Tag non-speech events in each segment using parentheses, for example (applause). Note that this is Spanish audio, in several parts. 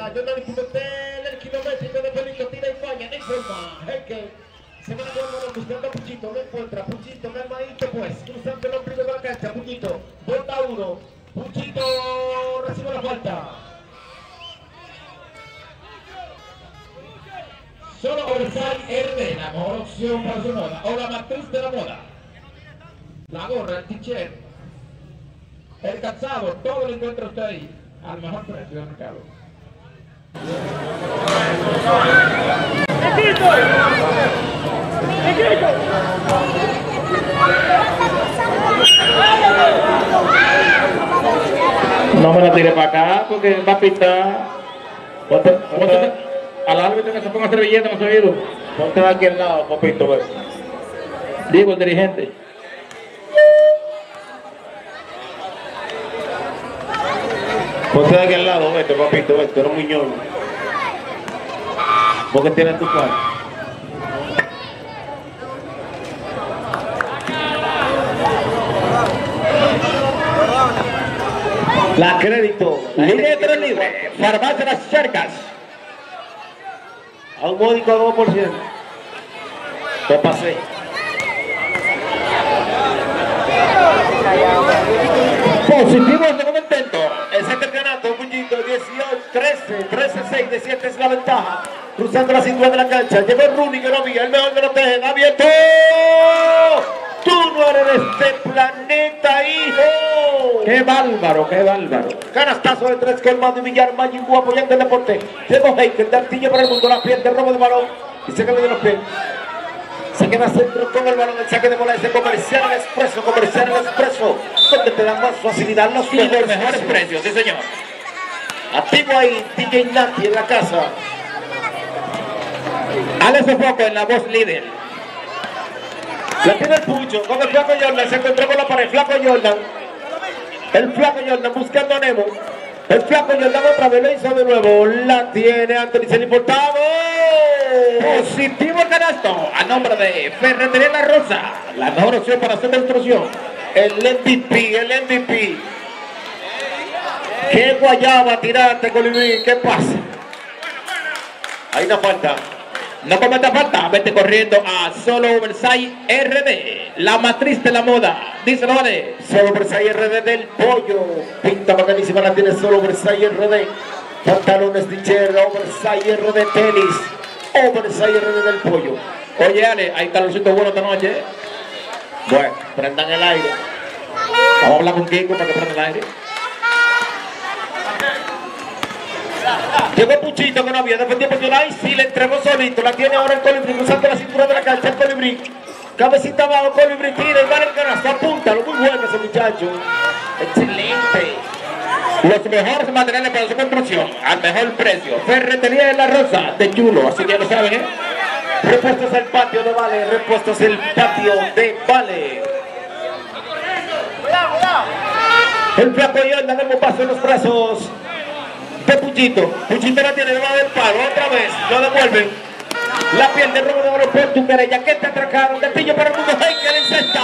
derecha, Jordan Pimentel, el kilométrico de Pelito, tira y falla, no informa. Henke, se va a buscando a Puchito, no encuentra. Puchito, calmadito pues, cruzando el ombligo de la cancha, Puchito, bota uno. Puchito recibe la falta. Solo Orsal RD, la mejor opción para su moda, o la matriz de la moda. La gorra, el t-shirt, el calzado, todo lo encuentra usted ahí, al mejor precio del mercado. No me la tire para acá porque va a pitar. Ponte, ponte, al árbitro que se ponga servilleta, no se oído. Ponte aquí al lado, papito, pues. Digo, el dirigente. Ponte de aquí al lado, vete, papito, vete, tú eres un muñón. ¿Vos qué tienes tu cuarto? La crédito. Línea de tres libres. Farmacia Las Cercas. A un módico 2%. Te pasé. Positivo en segundo intento. Ese campeonato, Puñito, 18, 13, 13, 6 de 7 es la ventaja. Cruzando la cintura de la cancha. Llegó Rooney que no había, el mejor de los tejen. ¡Abierto! Tú no eres de este planeta, hijo. Qué bárbaro, qué bárbaro. Canastazo de tres colmado y Villar, Mayimbu apoyando el deporte. Llegó Heikel, de artillo para el mundo, la piel de robo de balón. Y se de los pies. Se queda centro con el balón, el saque de bola ese comercial expreso, comercial expreso, donde te dan más facilidad los mejores precios, sí señor. Activo ahí, DJ Nati en la casa. Alex Sofoco en la voz líder. La tiene el Pucho, con el flaco Jordan, se encontró con la pared, flaco Jordan. El flaco Jordan buscando a Nemo. El flaco Jordan otra vez de nuevo. La tiene Anthony Celi Portado. Positivo el canasto a nombre de Ferretería La Rosa. La mejor opción para hacer construcción. El MVP, el MVP. ¿Qué guayaba tiraste, Colibrí? ¿Qué pasa? Hay una falta. No cometa falta, vete corriendo a Solo Oversize RD, la matriz de la moda. Díselo, vale. Solo Versailles RD del pollo. Pinta bacanísima la tiene solo Versailles RD. Pantalones t-shirt, Oversize RD tenis. Oversize RD del pollo. Oye, Ale, hay calorcito bueno esta noche. ¿eh? Bueno, prendan el aire. Vamos a hablar con Kiko para que prenda el aire. Llegó Puchito que no había defendido por Yolai, sí le entregó solito, la tiene ahora el colibrí, cruzando la cintura de la cancha, el colibrí. Cabecita abajo, colibrí, tira y va el canasto, apúntalo, muy bueno ese muchacho. Excelente. Los mejores materiales para su construcción, al mejor precio. Ferretería de la Rosa, de chulo, así que ya lo saben, ¿eh? Repuestos el patio de Vale, repuestos el patio de Vale. El flaco Yolanda demos paso en los brazos de Puchito. Puchito la tiene debajo del palo, otra vez, lo devuelven. La piel de robo de oro por tu querella, que te atracaron, gatillo para el mundo, Heikel en cesta,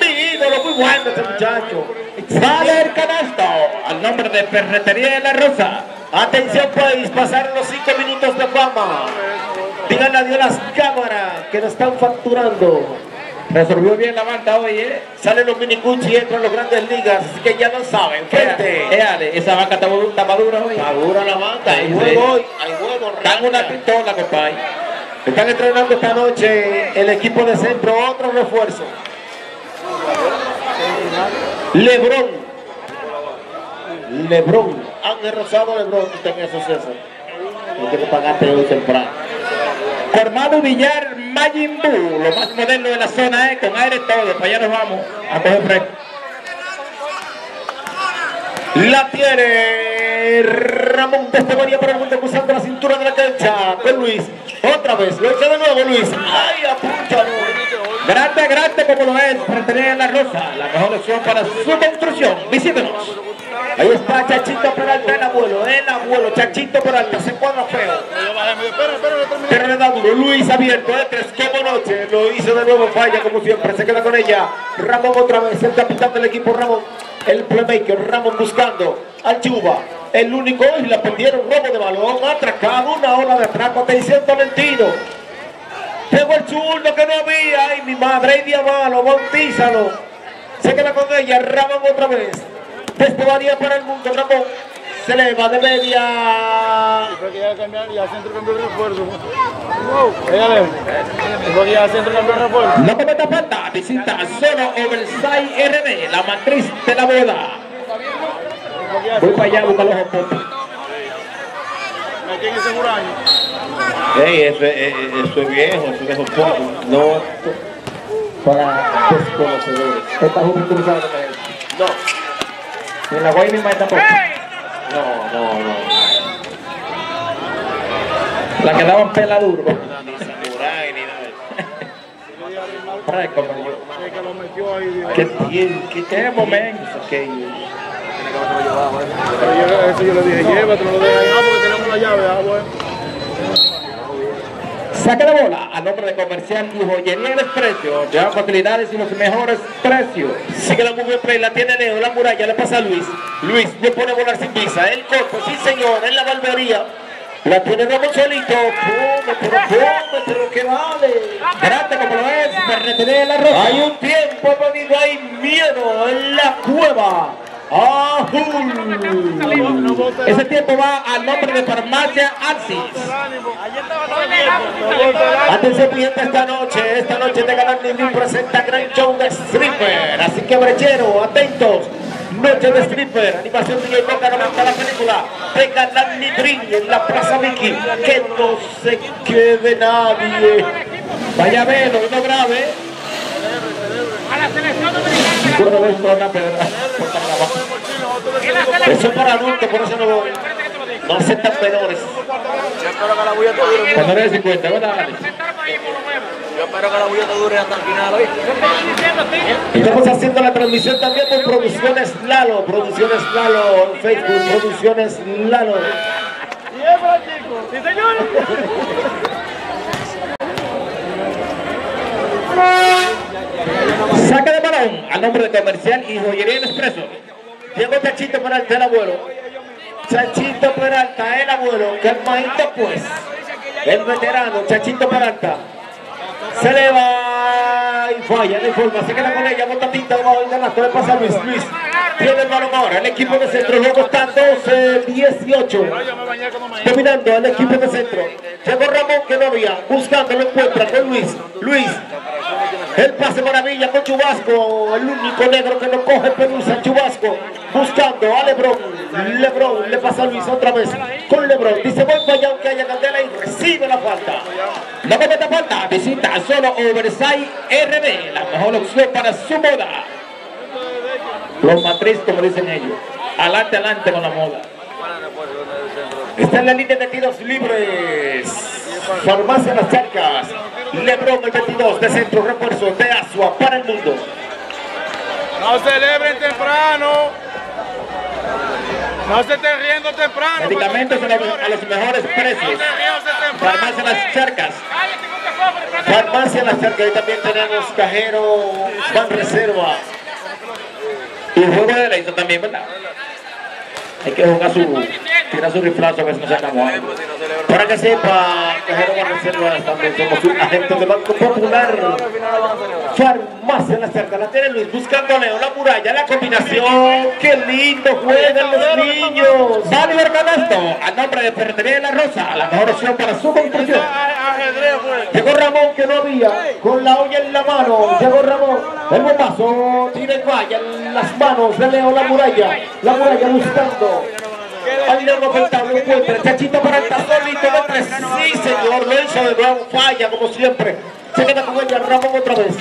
mi ídolo, muy bueno ese muchacho. Vale el canasto, al nombre de Ferretería de la Rosa. Atención país, pasaron los cinco minutos de fama. Díganle adiós a las cámaras que nos están facturando. Resolvió bien la banda hoy, ¿eh? Salen los mini Gucci y entran los grandes ligas, así que ya lo saben. Frente. Eh, Ale, esa banca está madura- está madura hoy. Madura la banda, hay juego hoy, hay juego. Dan una pistola, compadre. Están entrenando esta noche el equipo de centro, otro refuerzo. Lebrón. Lebrón. Ángel Rosado Lebrón, tú ten eso, César. Hay que pagarte hoy temprano. Formado Villar Majin lo más moderno de la zona, ¿eh? Con aire todo, para allá nos vamos a coger fresco. La tiene Ramón de Estebanía para el mundo cruzando la cintura de la cancha. Con Luis. Otra vez. Lo echa de nuevo Luis. Ay, apúntalo. Grande, grande como lo es, Ferretería de la Rosa, la mejor opción para su construcción. Visítenos. Ahí está Chachito Peralta, el abuelo, el abuelo, Chachito Peralta, se cuadra feo. Pero le da duro, Luis abierto, de tres, como noche, lo hizo de nuevo, falla como siempre, se queda con ella. Ramón otra vez, el capitán del equipo Ramón, el playmaker, Ramón buscando al Chuba, el único, y la perdieron, robo de balón, atracado, una ola de atraco, atención Tolentino. Tengo el zurdo que no había, ay mi madre, ay diabalo, bautízalo. Se queda con ella, Ramón otra vez. Desde Badía para el mundo, Ramón. Se le va de media. Fue que ya cambiaron, ya centro cambió el refuerzo. Que ya el refuerzo. No cometa falta, visita solo Oversight RD, la matriz de la boda. Voy para allá a buscar los apuntes. Ey, eso, es- eh, eso es viejo, eso es viejo poco. No, Para desconocedores. Esta es. no, Ni la guay ni más tampoco. no, no, no. La que daban pela duro. Ni samurái ni nada. Como yo. Que que. ¿Qué tiene? ¿Qué, ¿Qué momento? aquello? Pero yo, eso yo le dije, llévatelo, lo dejas ahí. No, porque tenemos la llave. Ah, bueno. Saque la bola a nombre de Comercial y Joyería El Desprecio. Llevan facilidades y los mejores precios. Sigue la bien play, la tiene Leo, la muralla, le pasa a Luis. Luis le pone a volar sin visa, el corto, sí señor, en la barbería. La tiene Ramón solito, come, pero come, pero que vale. Grande como lo es, Ferretería de la Rosa. Hay un tiempo venido, hay miedo en la cueva. Ese tiempo va al nombre de Farmacia Axis. Atención cliente esta noche, esta noche de Ganar Living presenta gran show de stripper, así que brechero, atentos. Noche de stripper, animación de Boca no la película de Ganar Living en la Plaza Vicky, que no se quede nadie. Vaya a verlo, no grave. Bueno, ves toda una Eso es para adultos, por eso no voy. No aceptan menores. Yo espero que la bulla te dure. Cuando eres 50, ¿verdad, Alex? Yo espero que la bulla te dure hasta el final hoy. Estamos haciendo la transmisión también por Producciones Lalo, Producciones Lalo en Facebook, Producciones Lalo. Y es para chicos. Sí, señor. Saca de balón a nombre de Comercial y Joyería El Expreso. Llegó Chachito Peralta, el abuelo. Chachito Peralta, el abuelo. Calmadito pues. El veterano, Chachito Peralta. Se le va y falla, de forma. Se queda con ella, bota tinta debajo del canasto. Le pasa a Luis. Luis tiene el balón ahora. El equipo de centro luego está 12-18. Yo me bañé como me Dominando al equipo de centro. Llegó Ramón que no había. Buscando, lo encuentra con Luis. Luis. El pase maravilla con Chubasco. El único negro que no coge pelusa. Chubasco. Buscando a Lebron. Lebron le pasa a Luis otra vez. Con Lebron. Dice voy para allá aunque haya candela y recibe la falta. No cometa falta, visita solo Oversight RD, la mejor opción para su moda. Los matriz, como dicen ellos. Adelante, adelante con la moda. Está en la línea de tiros libres. Farmacia Las Charcas. Lebron el 22 de centro refuerzo de Asua para el mundo. No celebren temprano. No se estén riendo temprano. Medicamentos a los, a los mejores precios. Farmacia Las Charcas. Farmacia Las Charcas. Y también tenemos cajero Ban Reserva. Y juego de derecho también, ¿verdad? Hay que jugar su. Tirar su riflazo a ver si no sacamos algo. Para que sepa, cajero Ban Reserva también somos un agente del Banco Popular. Farmacia Las Charcas. La tiene Luis buscando a Leo, la muralla, la combinación. ¡Qué lindo juegan los niños! Vale Canasto, a nombre de Ferretería de la Rosa, la mejor opción para su construcción. Llegó Ramón que no había, con la olla en la mano. Llegó Ramón, el bombazo, tira el en las manos de Leo la muralla. La muralla buscando. Al Leo Peltado lo encuentra, Chachito para el solito de tres. Sí, señor, lo de nuevo, falla como siempre. Se queda con ella Ramón otra vez.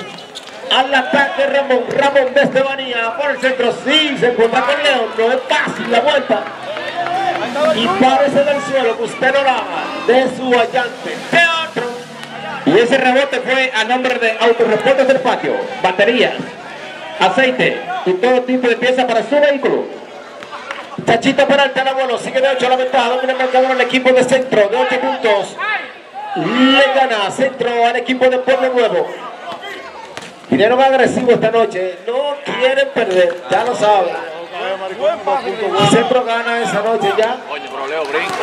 Al ataque Ramón, Ramón de Estebanía por el centro, sí, se encuentra con Leo, no es fácil la vuelta. Y parece del suelo, que usted haga, de su hallante. Teatro. Y ese rebote fue a nombre de Autorepuestos del Patio, baterías, aceite y todo tipo de piezas para su vehículo. Chachita Peralta, el abuelo, sigue de 8 la ventaja, domina el marcador el equipo de centro, de 8 puntos. Le gana centro al equipo de Pueblo Nuevo. Vinieron agresivos esta noche, no quieren perder, ya lo saben. El centro gana esa noche ya. Oye, pero Leo brinca.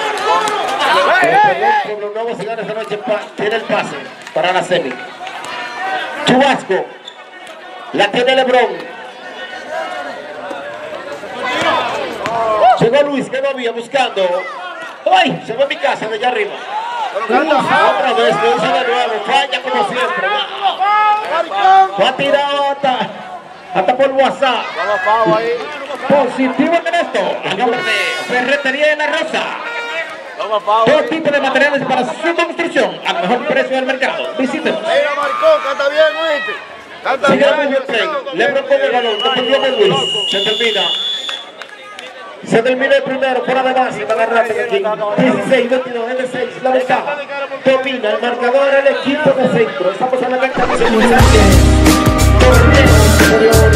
Eh, Pueblo Nuevo si gana esta noche tiene el pase para la semi. Chubasco, la tiene Lebron. Llegó Luis que no había buscando. ¡Ay! Se fue a mi casa de allá arriba. Otra vez, lo hizo de nuevo. Falla como siempre. Lo ha tirado hasta, hasta por WhatsApp. Positivo en esto. A nombre de Ferretería de la Rosa. Todo tipo de materiales para su construcción al mejor precio del mercado. Visítenos. Mira, Marcón, canta bien, ¿viste? Canta bien. Lebron con el balón. Luis. Se termina. Se termina el primero. Fuera de base. Va a agarrar aquí. 16, 22, es de 6. La ventaja. Domina el marcador el equipo de centro. Estamos en la cancha de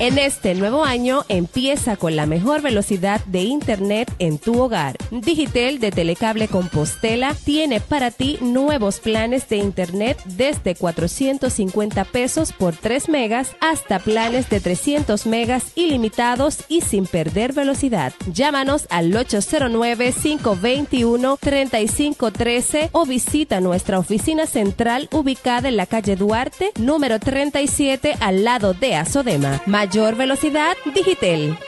En este nuevo año empieza con la mejor velocidad de Internet en tu hogar. Digitel de Telecable Compostela tiene para ti nuevos planes de Internet desde 450 pesos por 3 megas hasta planes de 300 megas ilimitados y sin perder velocidad. Llámanos al 809-521-3513 o visita nuestra oficina central ubicada en la calle Duarte, número 37 al lado de Azodema. Mayor velocidad, Digitel.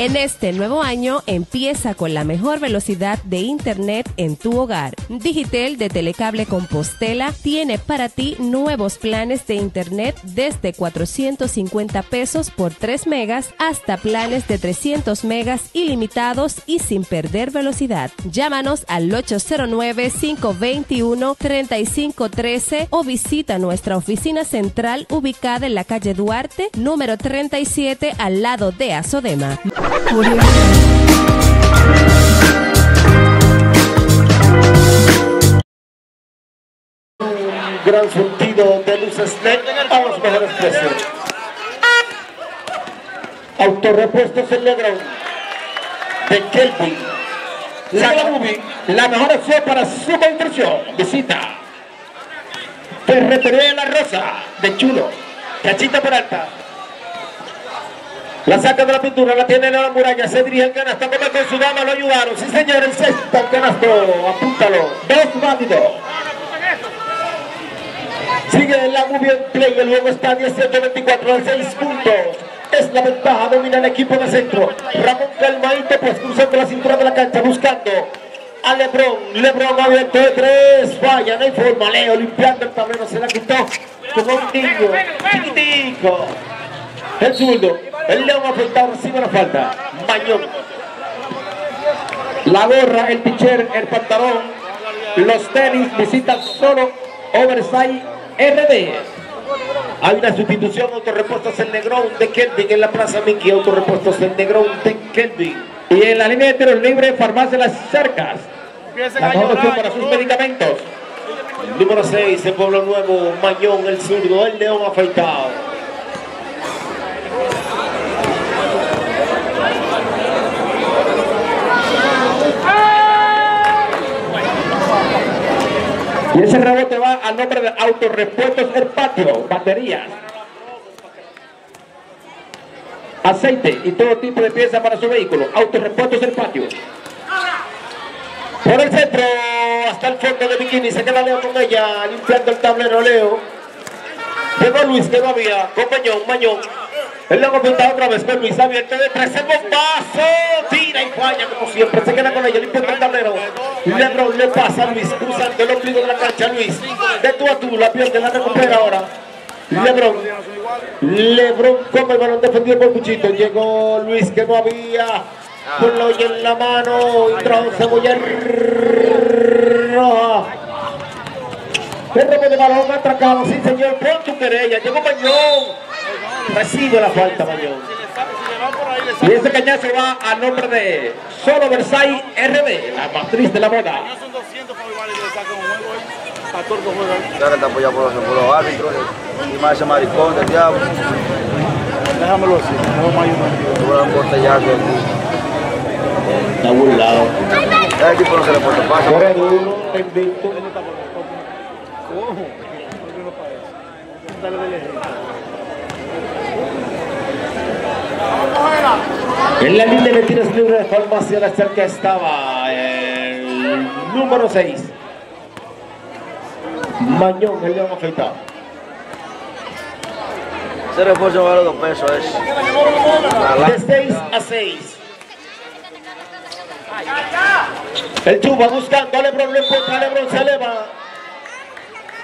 En este nuevo año empieza con la mejor velocidad de Internet en tu hogar. Digitel de Telecable Compostela tiene para ti nuevos planes de Internet desde 450 pesos por 3 megas hasta planes de 300 megas ilimitados y sin perder velocidad. Llámanos al 809-521-3513 o visita nuestra oficina central ubicada en la calle Duarte, número 37 al lado de Azodema. Gran surtido de luces LED a los mejores precios. Autorepuestos en Negrón de Kelvin. La la mejor opción para su construcción. Visita Ferretería de la Rosa de Chulo. Cachita Peralta. La saca de la pintura, la tiene en la muralla, se dirige al canasto, come con su dama, lo ayudaron. Sí, señor, el sexto al canasto, apúntalo. Dos válidos. Sigue la movie en play, el juego está 18-24 al 6 puntos. Es la ventaja, domina el equipo de centro. Ramón Calmaito, pues cruzando la cintura de la cancha, buscando a Lebron. Lebron abierto de tres, falla, no hay forma. Leo limpiando el tablero, se la quitó como un. El zurdo, el León afectado, recibe la falta. Mañón. La gorra, el t-shirt, el pantalón, los tenis, visita solo Oversize RD. Hay una sustitución, autorrepuestos el Negrón de Kelvin en la Plaza Mickey, autorrepuestos el Negrón de Kelvin. Y en la línea de tiros libres, Farmacia Las Cercas. La mejor opción para sus medicamentos. Número 6, en Pueblo Nuevo, Mañón, el zurdo, el León afeitado. Y ese rebote va al nombre de Autorepuestos El Patio, baterías, aceite y todo tipo de piezas para su vehículo. Autorepuestos El Patio. Por el centro, hasta el fondo de bikini, se queda Leo con ella, limpiando el tablero Leo. Llegó Luis, no había, con Mañón, Mañón. El León apuntado otra vez con Luis, abierto de tres, bombazo, tira y falla como siempre, se queda con ella, limpiando el tablero. Lebron le pasa a Luis, cruzando el ombligo de la cancha, Luis. De tú a tú, la pierde, la recupera ahora. Lebron, Lebron con el balón defendido por Cuchito, llegó Luis, que no había. Con la olla en la mano, y trajo cebolla roja. El de balón atracado, sí señor, pon tu querella, llegó Mañón. Recibe la falta ahí, Y ese cañazo va a nombre de Solo Versailles RD, la matriz de la moda. Son 200 para mi vale que le sacan un juego ahí. 14 juegos ahí. Ya que está apoyado por los, por los árbitros y más ese maricón del diablo. Déjamelo así, no más ayudar. Está burlado. Ese tipo no se le puede pasar. ¿Cómo? Porque no parece. Dale del En la línea de tiros libres de farmacia la cerca estaba el número 6. Mañón, el león afeitado. Ese refuerzo vale dos pesos. Es De 6 a 6. El Chuba buscando Lebron, le encuentra Lebron, se eleva.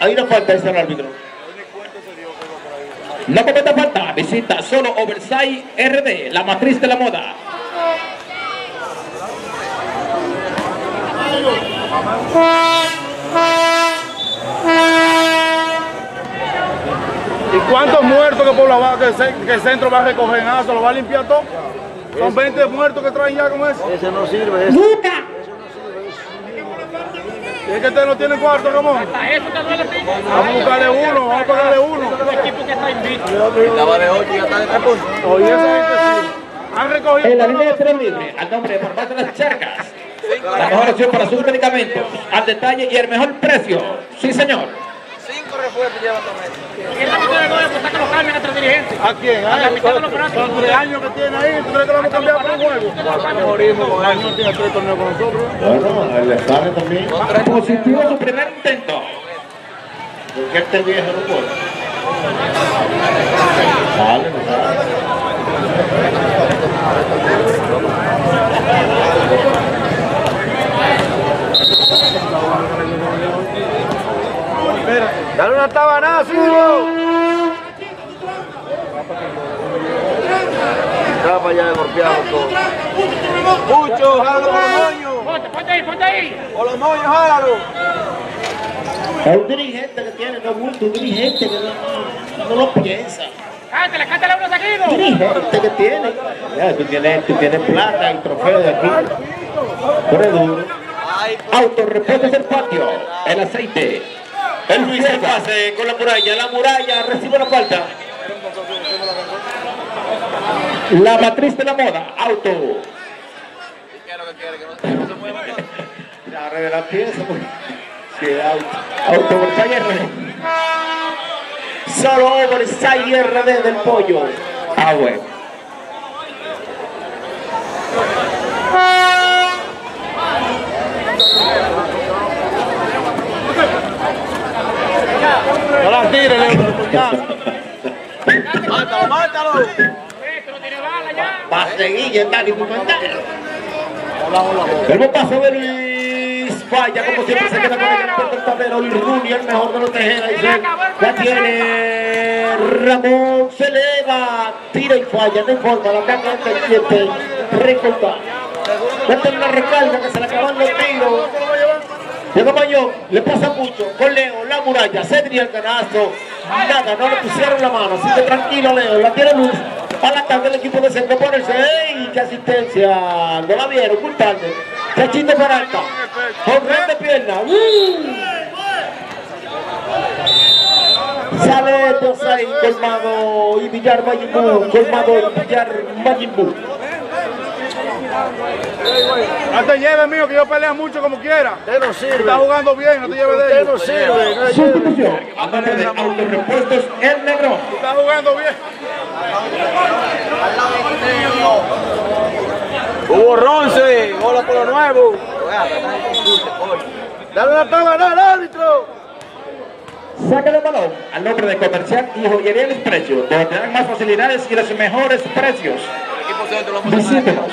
Hay una falta, dice el árbitro. No cometa falta, visita Solo Oversight RD, la matriz de la moda. ¿Y cuántos muertos que, por la, va- que, el centro va a recoger? Nada, se lo va a limpiar todo. Son 20 muertos que traen ya con eso. Ese no sirve. Ese. Y es que ustedes no tienen cuarto, Ramón. Vamos a buscarle uno, vamos a pagarle uno. Estaba de 8 y ya está de 3 puntos. Oye, esa gente sí. Han recogido. En la línea de tiros libres, al nombre de Farmacia Las Charcas. La mejor opción para sus medicamentos, al detalle y el mejor precio. Sí, señor. 5 refuerzos llevan también. ¿A quién? ¿A él? Son tres años que tiene ahí. ¿Tú crees que lo vamos a cambiar por un juego? Morimos con años. Tiene tres torneos con nosotros. Bueno, el examen también. Positivo su primer intento. Porque este viejo no puede. Sale, no sale. Dale una tabana, Silvio. Estaba para allá de golpeado todo. Mucho, jálalo con los moños. Ponte ahí, ponte ahí. Con los moños, jálalo. Es un dirigente que tiene, no bulto, un dirigente que no, no lo piensa. Cántale, cántale uno seguido. dirigente que tiene. Ya, tú, tienes, tú tienes plata y trofeo de aquí. Corre duro. Autorepuestos del patio, el aceite. El Luis el pase con la muralla. La muralla recibe la falta. La matriz de la moda, auto. La de la pieza. pues. Sí, auto. Auto Versailles RD. Solo Oversight RD del pollo. Ah, bueno. Leo. Ya. Mátalo, mátalo. Va a seguir y está El buen paso de Luis falla, como siempre se queda con el tablero. Luis Rubio, el mejor de los tejeras. La tiene Ramón, se eleva, tira y falla, no importa, la caja del 7, recorta. Mete una recarga que se le acaban los tiros. Llega Mayor, le pasa mucho, con Leo, la muralla, Cedri el canazo, nada, no le pusieron la mano, así que tranquilo Leo, la tiene Luis, al ataque del equipo de centro, ponerse, ¡ey! ¡Qué asistencia! No la vieron, culpable, Chachito Peralta, con red de pierna, ¡uh! Sale Tosay, colmado y Villar Mayimbu, colmado y Villar Mayimbu. No te lleves, mío, que yo peleo mucho como quiera. Usted no sirve. Está jugando bien, no te lleves de Usted él. no sirve. no. Sustitución, a nombre de Autorepuestos El Negro. Está jugando bien. Hugo Ronce, hola por lo nuevo. Dale una tabana al árbitro. Saca el balón al nombre de Comercial y Joyería El Precio, donde dan más facilidades y los mejores precios. Visítenos.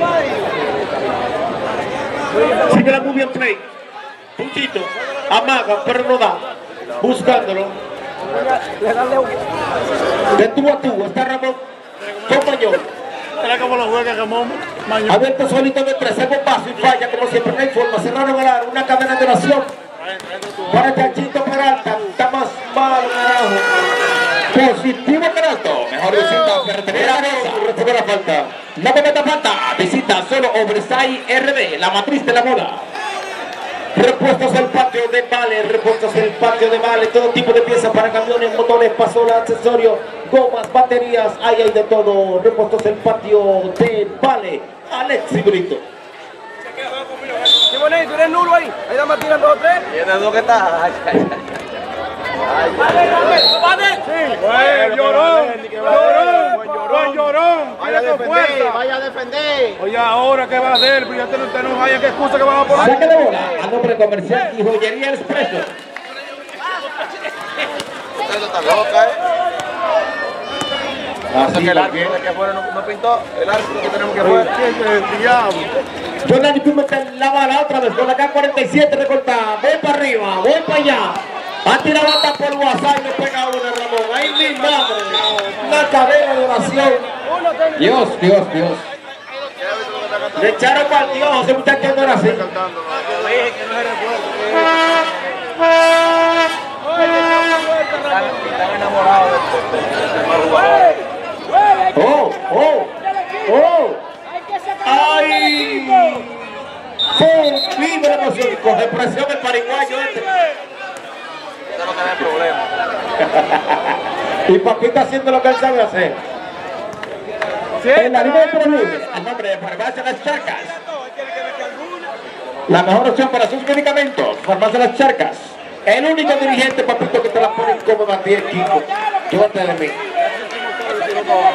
Sigue la muy bien play. Puchito, amaga, pero no da. Buscándolo. De tú a tú, está Ramón Compañón. Era como los juegas Ramón. Abierto solito de tres, paso y falla como siempre, no hay forma. Cerraron el aro, una cadena de oración. Para Chachito Peralta, está más malo, carajo. Positivo Peralto. Mejor visita Ferretería Rosa. Recibe la falta. No cometa falta. Visita solo Oversight RD, la matriz de la moda. Repuestos del patio de Vale, repuestos del patio de Vale, todo tipo de piezas para camiones, motores, pasolas, accesorios, gomas, baterías, ahí hay de todo. Repuestos del patio de Vale, Alexi Brito. Qué bonito, tú eres nulo ahí. Ahí dos tres. Tiene dos que está. Buen llorón, buen llorón. Vaya con fuerza. vaya a defender. Oye, ahora que va a hacer, pero te no, te no vaya, qué excusa que van a poner. Saque de bola a nombre comercial y joyería expreso. Usted está loca, ¿eh? Así que el árbitro que afuera no, no pintó. El árbitro que tenemos que. ¿qué diablo? Jordan Pimentel la bala otra vez con la K47 recortada. Voy para arriba, voy para allá. Ha tirado hasta por WhatsApp y le pega una Ramón. Ahí mi madre. Una cadena de oración. Dios, Dios, Dios. Le echaron para Dios, ese muchacho no era así. Están enamorados Oh, oh, oh. ¡Ay! ¡Fue libre emoción! El pariguayo este. Eso no tiene problema. (laughs) Y Papita haciendo lo que él sabe hacer. En la línea de tiro libre, a nombre de Farmacia Las Charcas. La mejor opción para sus medicamentos, Farmacia Las Charcas. El único dirigente, papito, que te la pone incómoda a ti es Kiko. Llévate de mí.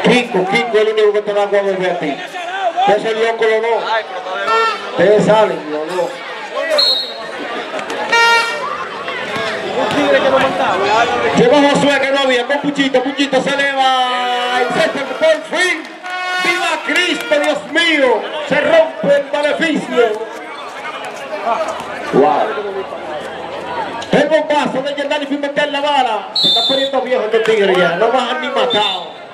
Kiko, Kiko es el único que te da agua a beber a ti. Ese loco los dos. Ay, pero está de Ustedes salen los dos. Llegó Josué que no había con Puchito, Puchito se eleva el césped por fin. ¡Viva Cristo, Dios mío! Se rompe el maleficio. Wow. El bombazo de Yerdani Pimentel la bala. Se está poniendo viejo este tigre ya. No bajan ni matado.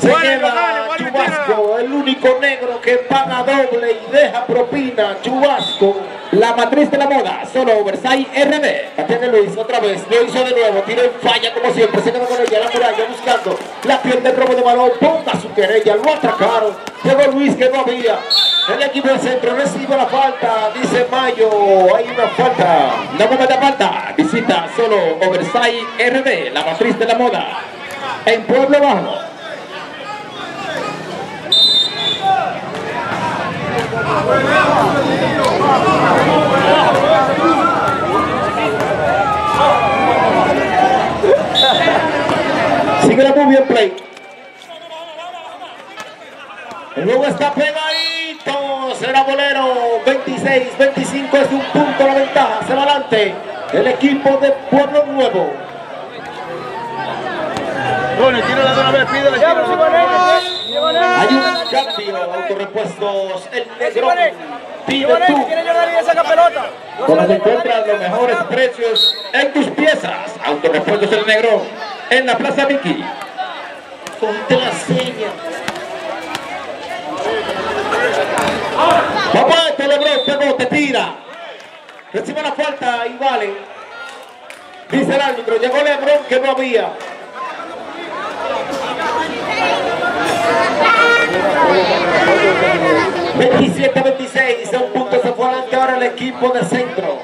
Se queda Chubasco, el único negro que paga doble y deja propina. Chubasco. La matriz de la moda, solo Oversight RD. La tiene Luis otra vez, lo hizo de nuevo, tiro en falla como siempre, se queda con ella, la muralla buscando, la pierde el robo de balón, ponga su querella, lo atracaron, llegó Luis que no había, el equipo del centro recibe la falta, dice Mayo, hay una falta, No cometa falta, visita solo Oversight RD, la matriz de la moda. En Pueblo Bajo. Sigue la muy bien play. El juego está pegadito, será bolero, 26, 25 es un punto la ventaja, se va adelante el equipo de Pueblo Nuevo. Tony, tírala de una vez, pídele. Hay un cambio, autorepuestos, el negro pide tú. ¿Quiere llorar y pelota? Donde se encuentran los mejores precios en tus piezas. Autorepuestos El Negro en la Plaza Vicky. Ponte la seña. Papá, te logró, pegó, te tira. Recibe la falta y vale. Dice el árbitro, llegó Lebron que no había. ...27-26... ...un punto se fue adelante ahora el equipo de centro...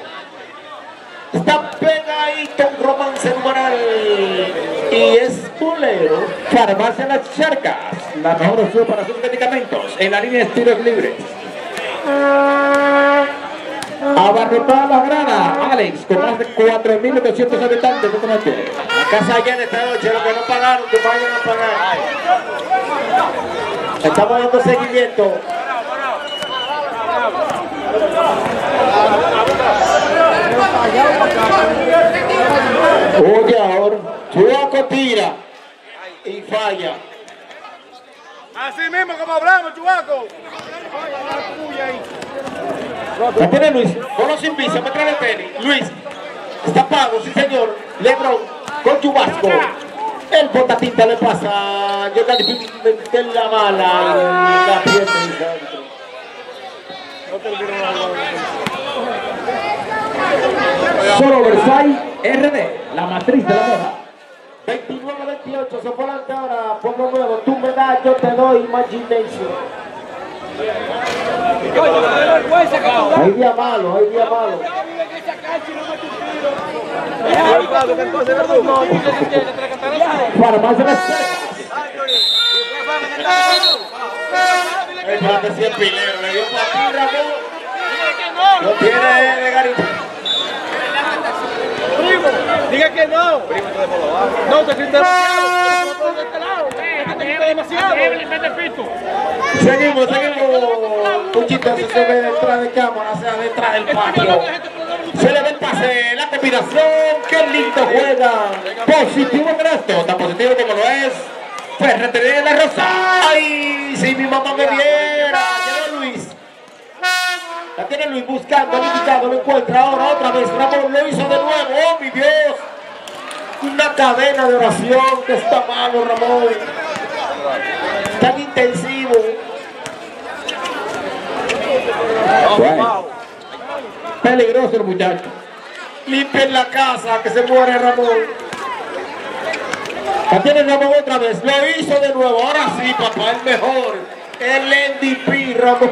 ...está pegadito un romance numeral... ...y es bolero... Farmacia Las Charcas. La mejor opción para sus medicamentos en la línea de tiros libres. Abarrotada la grada, Alex, con más de 4.800 habitantes esta noche. La casa llena esta noche, los que no pagaron, que vayan a pagar. Estamos dando seguimiento. Oye ahora, Chuaco tira y falla. Así mismo como hablamos, chubaco. La tiene Luis, Bono sin visa, me trae el tenis. Luis, está pago, sí señor. Lebron con Chubasco. El botatita le pasa. Yo casi de la mala la pierde. Solo Versailles RD, la matriz de la moda. 29-28, se fue adelante ahora, pongo nuevo. Tú me das, yo te doy imagination. Hay día malo, hay día malo. Farmacia de El plan de 100 pileros, le dio para ti, Ramón. Lo tiene de garita. Diga que no. No, te demasiado. No, de este lado. Te demasiado. Seguimos, seguimos. Puchito, eso se ve detrás de cámara, o sea, detrás del patio. Se le ve el pase, la combinación. Qué lindo juega. Positivo en esto, tan positivo como lo es. Ferretería de la Rosa. ¡Ay! Si mi mamá me viera. Llegó Luis. La tiene Luis buscando, limitado, lo encuentra ahora otra vez. Ramón lo hizo de nuevo. ¡Oh, mi Dios! Una cadena de oración que está malo, Ramón. Tan intensivo. Peligroso el muchacho. Limpien la casa, que se muere Ramón. La tiene Ramón otra vez. Lo hizo de nuevo. Ahora sí, papá, el mejor. El MVP, Ramón.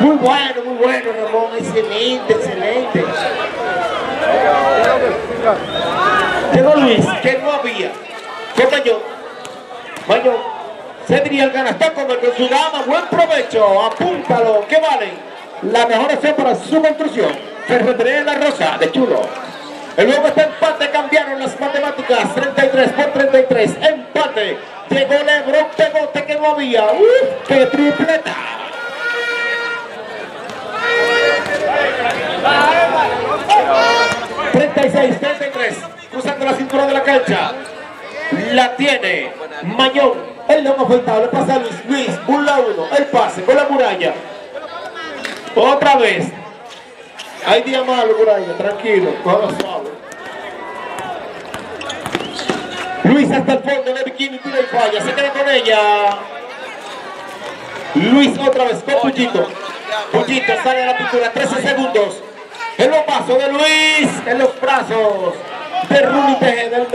Muy bueno, muy bueno, Ramón. Excelente, excelente. Llegó Luis, que no había. Fue Mañón. Mañón. Diría el ganastón con el con su dama. Buen provecho. Apúntalo. ¿Qué vale? La mejor opción para su construcción. Ferretería de la Rosa de Chulo. El nuevo está empate, cambiaron las matemáticas. 33 por 33. Empate. Llegó Lebron, pegote que no había. ¡Uf! ¡Qué tripleta! ...36, 33... ...cruzando la cintura de la cancha... ...la tiene... ...Mañón... ...el león afeitado... ...le pasa a Luis... ...Luis, un la uno... ...el pase con la muralla... ...otra vez... ...hay día malo muralla... ...tranquilo... ...todo. Luis hasta el fondo... ...de bikini tira y falla... ...se queda con ella... Luis otra vez con Puchito... Puchito sale a la pintura... ...13 segundos... El paso de Luis en los brazos de Rumi Tejeda, el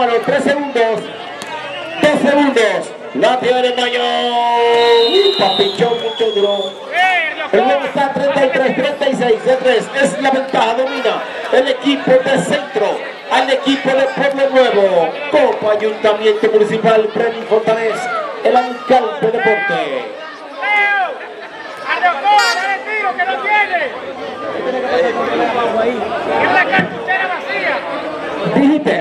ahí Diamaro, tres segundos, dos segundos. La tiene Mayor. Papichón, mucho duro. El nuevo está 33, 36 de 3. Es la ventaja, domina el equipo de centro al equipo de Pueblo Nuevo. Copa Ayuntamiento Municipal Premio Fontanés, el alcalde de deporte. tiro que no tiene! ¡Es la cartuchera vacía! Dijiste.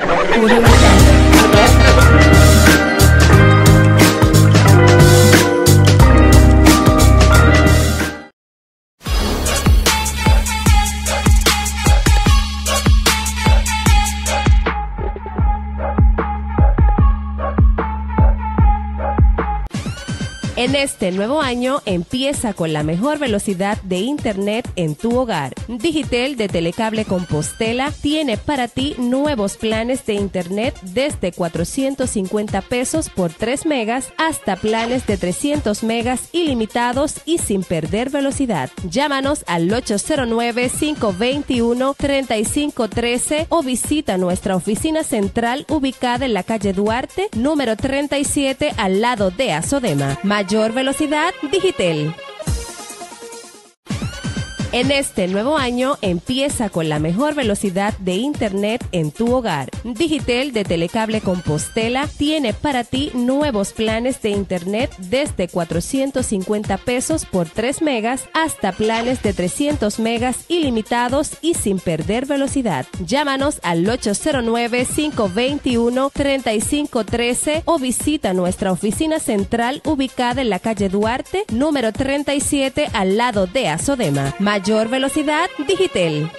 En este nuevo año empieza con la mejor velocidad de Internet en tu hogar. Digitel de Telecable Compostela tiene para ti nuevos planes de Internet desde 450 pesos por 3 megas hasta planes de 300 megas ilimitados y sin perder velocidad. Llámanos al 809-521-3513 o visita nuestra oficina central ubicada en la calle Duarte, número 37 al lado de Azodema. Velocidad, Digitel. En este nuevo año empieza con la mejor velocidad de Internet en tu hogar. Digitel de Telecable Compostela tiene para ti nuevos planes de Internet desde 450 pesos por 3 megas hasta planes de 300 megas ilimitados y sin perder velocidad. Llámanos al 809-521-3513 o visita nuestra oficina central ubicada en la calle Duarte, número 37 al lado de Azodema mayor velocidad digital.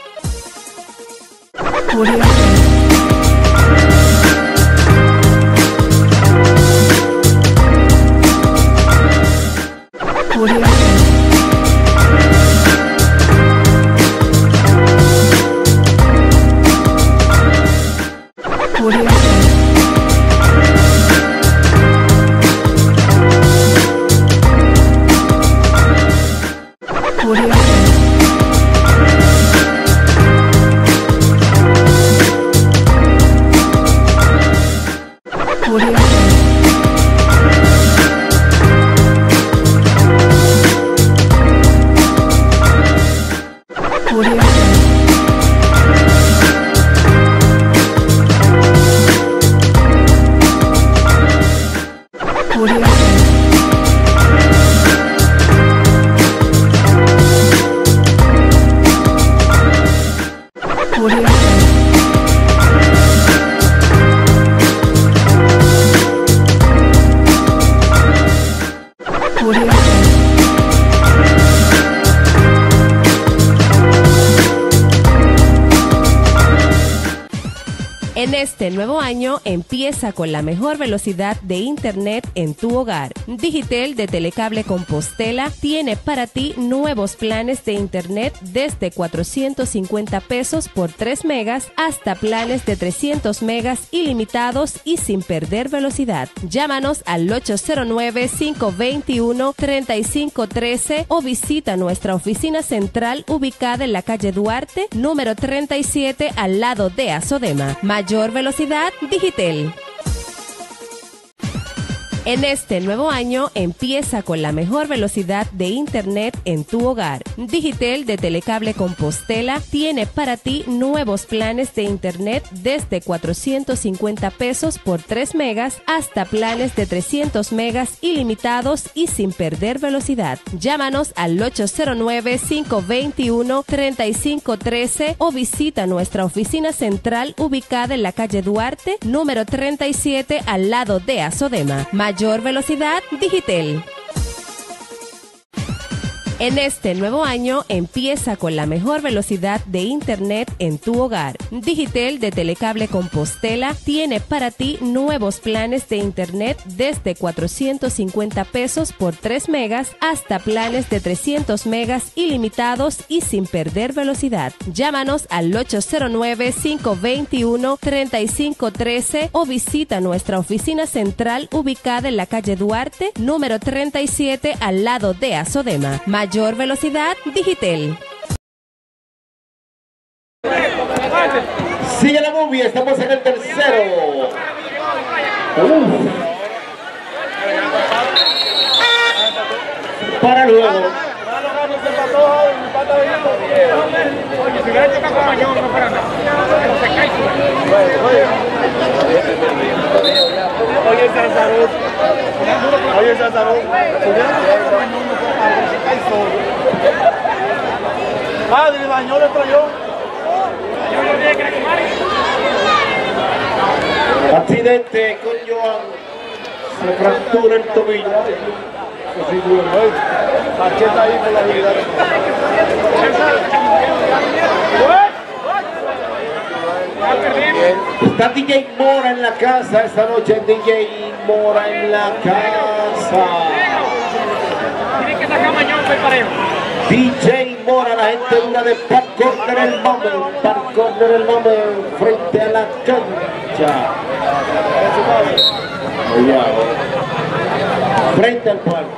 Con la mejor velocidad de Internet en tu hogar. Digitel de Telecable Compostela tiene para ti nuevos planes de Internet desde 450 pesos por 3 megas hasta planes de 300 megas ilimitados y sin perder velocidad. Llámanos al 809-521-3513 o visita nuestra oficina central ubicada en la calle Duarte, número 37 al lado de Azodema. Mayor velocidad Digitel. En este nuevo año empieza con la mejor velocidad de Internet en tu hogar. Digitel de Telecable Compostela tiene para ti nuevos planes de Internet desde 450 pesos por 3 megas hasta planes de 300 megas ilimitados y sin perder velocidad. Llámanos al 809-521-3513 o visita nuestra oficina central ubicada en la calle Duarte, número 37 al lado de Azodema. Mayor velocidad Digitel. En este nuevo año empieza con la mejor velocidad de Internet en tu hogar. Digitel de Telecable Compostela tiene para ti nuevos planes de Internet desde 450 pesos por 3 megas hasta planes de 300 megas ilimitados y sin perder velocidad. Llámanos al 809-521-3513 o visita nuestra oficina central ubicada en la calle Duarte, número 37 al lado de Azodema. Velocidad Digitel. Sigue la movie, estamos en el tercero. Uf. Para luego. Oye. Oye. Padre, dañó le trayó. Accidente con Joan. Se fractura el tobillo. Oye. Macheta ahí con la habilidad. Está DJ Mora en la casa esta noche. DJ Mora en la casa. Tiene que sacar Mañón, soy parejo. DJ Mora, la gente dura de Park Corner el nombre. Park Corner el nombre frente a la cancha. Allá. Frente al pueblo.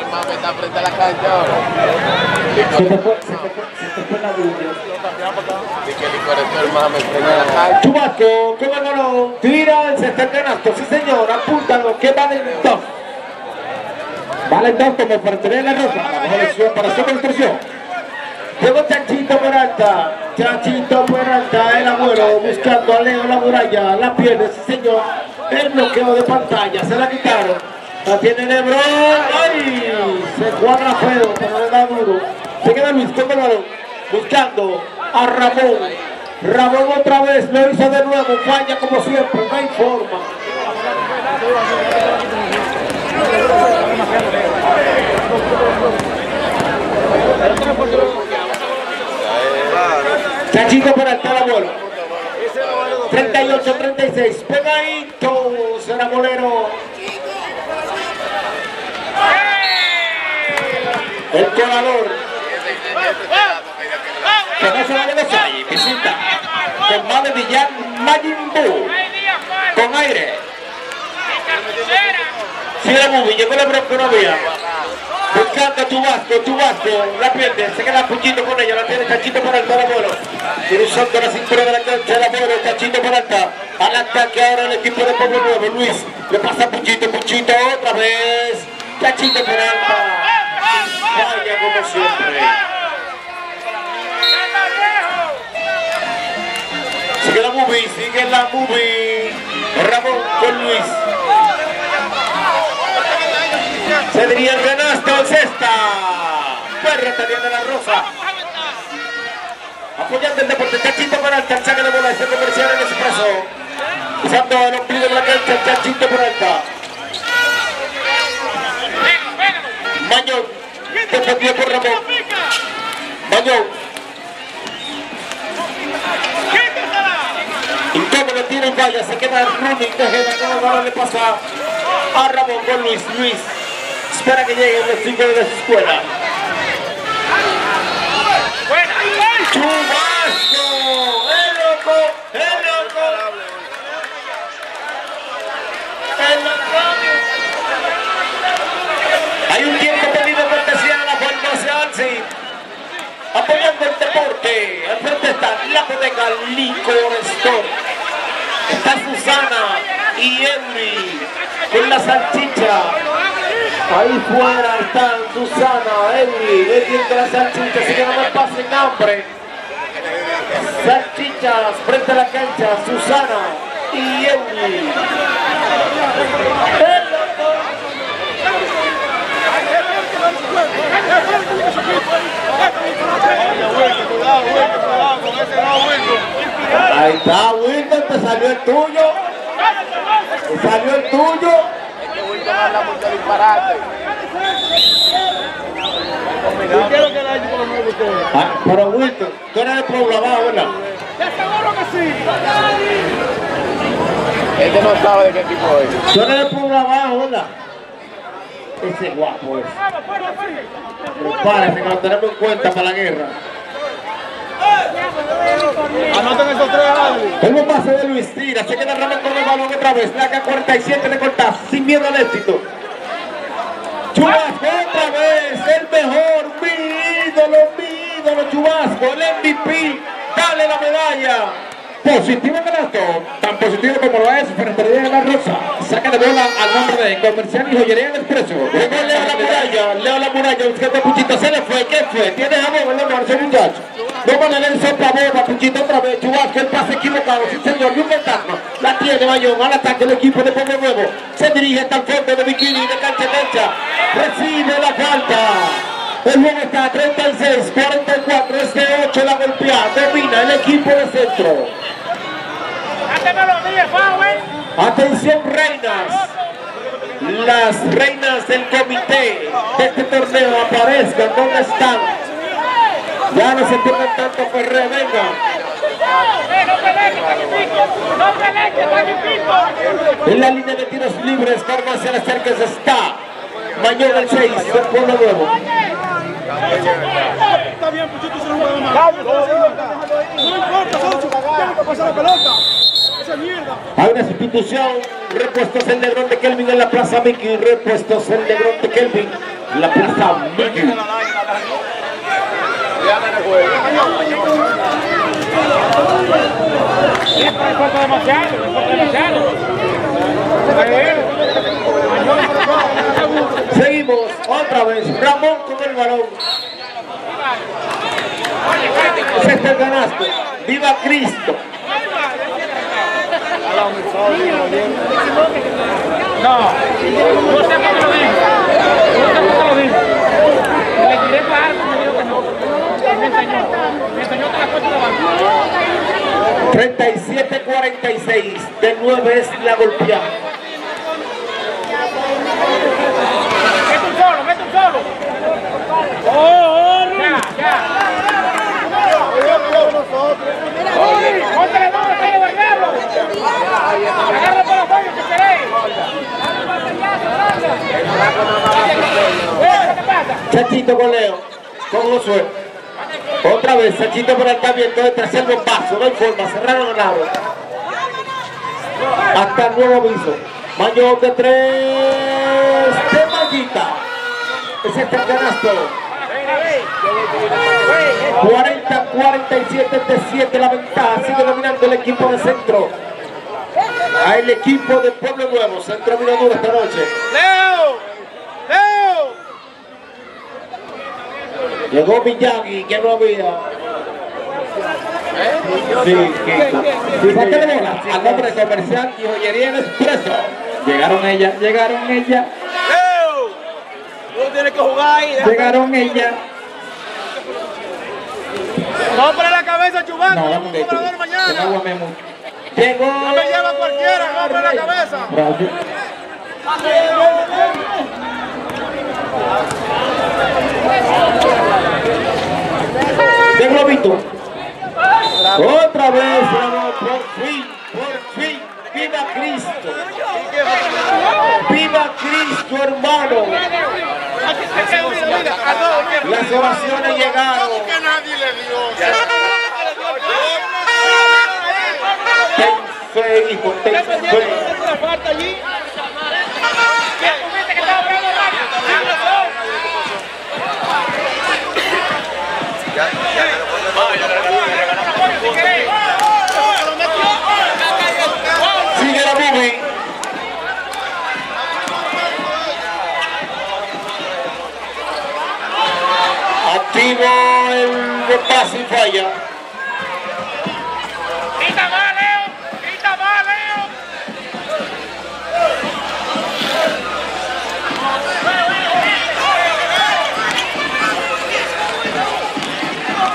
El mame está frente a la cancha ahora. Se te fue, se te fue, se te fue la bulla. Dice que el mame el balón, tira el cesta canasto, sí señor, apúntalo, que vale dos. Vale dos como para tener la ropa, la mejor elección para su construcción. Llegó Chanchito Peralta, Chanchito Peralta, el abuelo, buscando a Leo la muralla, la pierde, sí señor, el bloqueo de pantalla, se la quitaron. La tiene Lebron, ¡ay! Se cuadra feo, pero le da duro. Se queda Luis con el buscando a Ramón. Ramón otra vez lo hizo de nuevo, falla como siempre, no hay forma. Chanchito para el abuelo. 38-36, pegadito, será bolero. El colador. Conoce la de ahí, visita. Con más de Villar Majin. Con aire. Sigue Bubi, llegó la bronca no había. Buscando tu vasco, tu vasco, la pierde, se queda Puchito con ella, la tiene Chachito por alta la bola. Cruzando la cintura de la cancha, la bola, Chachito por alta. Al ataque ahora el equipo de Pueblo Nuevo, Luis. Le pasa a Puchito, otra vez. Chachito por alta. Falla como siempre. Sigue la movie, sigue la movie. Ramón con Luis. Se diría el canasto al cesta. Perra también de la Rosa. Apoyando el deporte, Chachito por alta, el saque de bola, ese comercial en ese paso. Usando el ombligo de la cancha, Chachito por alta. Mañón, defendido por Ramón. Mañón. Incómodo, tiro y falla, se queda running, de el balón le pasa a Ramón con Luis. Luis espera que lleguen los cinco de su escuela. ¡Chubasco! ¡El loco! ¡El loco! ¡El loco! Hay un tiempo pedido cortesía a la Fundación sí. Apoyando el deporte. Al frente está la bodega Licor Store. Está Susana y Henry con la salchicha. Ahí fuera están Susana, Henry, vendiendo la salchicha, así que no me pasen hambre. Salchichas frente a la cancha, Susana y Henry. Ahí está Wilton, te salió el tuyo. Te salió el tuyo. Yo quiero que le ustedes. Ah, pero Wilton, tú eres de Pueblo Abajo, ¿verdad? ¡Te aseguro que sí! Este no sabe de qué equipo es. Tú eres de Pueblo Abajo, ¿verdad? Ese guapo es. Prepárese que lo tenemos en cuenta para la guerra. Anoten esos tres. El buen pase de Luis tira, se queda Ramón con el balón otra vez. La K47 de cortar, sin miedo al éxito. Chubasco otra vez, el mejor, mi ídolo, mi ídolo Chubasco, el MVP. Dale la medalla. Positivo canasto, tan positivo como lo es Ferretería de la Rosa. Saca de bola al nombre de Comercial y Joyería del Expreso. Leo la muralla, Leo la muralla, buscando a Puchito, se le fue, ¿qué fue? ¿Tiene jabón en la ese muchacho? No van a boba, Puchito otra vez, Chubasco, el pase equivocado, sí señor, y un fantasma. La tiene Bayón, al ataque el equipo de Pueblo Nuevo. Se dirige hasta el fondo de Bikini, de cancha a cancha. Recibe la falta. El juego está a 36, 44, es de 8 la golpea, domina el equipo de centro. Atención reinas, las reinas del comité de este torneo aparezcan, ¿dónde están? Ya no se pongan tanto Ferrer, venga. En la línea de tiros libres, Carmen se está. Mañana el 6 del Pueblo Nuevo. Está bien, Puchito, se lo juega más. No importa, Socho. Tiene que pasar la pelota. Esa mierda. Hay una sustitución, repuestos el negrón de Kelvin en la plaza Mickey, repuestos el negrón de Kelvin en la plaza Mickey. falta demasiado, falta demasiado. Seguimos otra vez, Ramón con el balón. Ese es el. ¡Viva Cristo! No 46. De 9 es la golpeada. Mete un solo, mete un solo. Oh, oh, ya, ya. Chachito con Leo, con los. Otra vez, Sachito por el cambio, entonces tras el no hay forma, cerraron el. Hasta el nuevo aviso. Mayor de tres de Mallita. Ese es el canasto. 40, 47 de 7 la ventaja. Sigue dominando el equipo de centro. A el equipo de Pueblo Nuevo. Centro Mirador esta noche. ¡Leo! ¡Leo! Llegó Miyagi, que no había. Sí, que, al nombre comercial y joyería en expreso. Llegaron ella, llegaron ella, ¡Leo! Tú tienes que jugar ahí. llegaron ella. Vamos a poner la cabeza, Chubán. No, vamos a no mañana. Llegó. No me lleva cualquiera. Vamos a poner la cabeza. Gracias. de globito. Otra vez, Ramón, por fin, por fin. ¡Viva Cristo! ¡Viva Cristo, hermano! Las oraciones llegaron. que nadie le dio? Ten fe, hijo, ten fe. la falta allí. Sigue la movie. Activo el repaso y falla. ¡Grita más, Leo! ¡Grita más, Leo!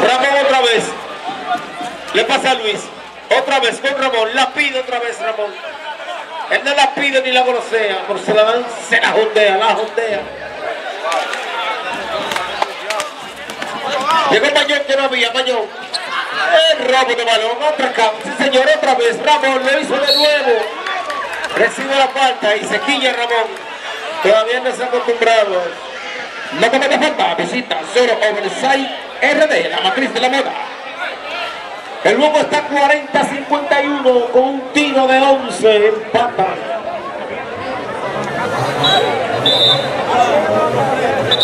Ramón otra vez. Le pasa a Luis. Otra vez con Ramón. La pide otra vez Ramón. Él no la pide ni la grosea. Por se la dan, se la jondea, la jondea. Llegó Mayón que no había, Mayón. El robo de balón, otra cama. Sí, señor, otra vez. Ramón lo hizo de nuevo. Recibe la falta y se quilla Ramón. Todavía no se ha acostumbrado. No comete falta, visita solo Oversight RD, la matriz de la moda. El luego está 40-51 con un tiro de 11. Empata.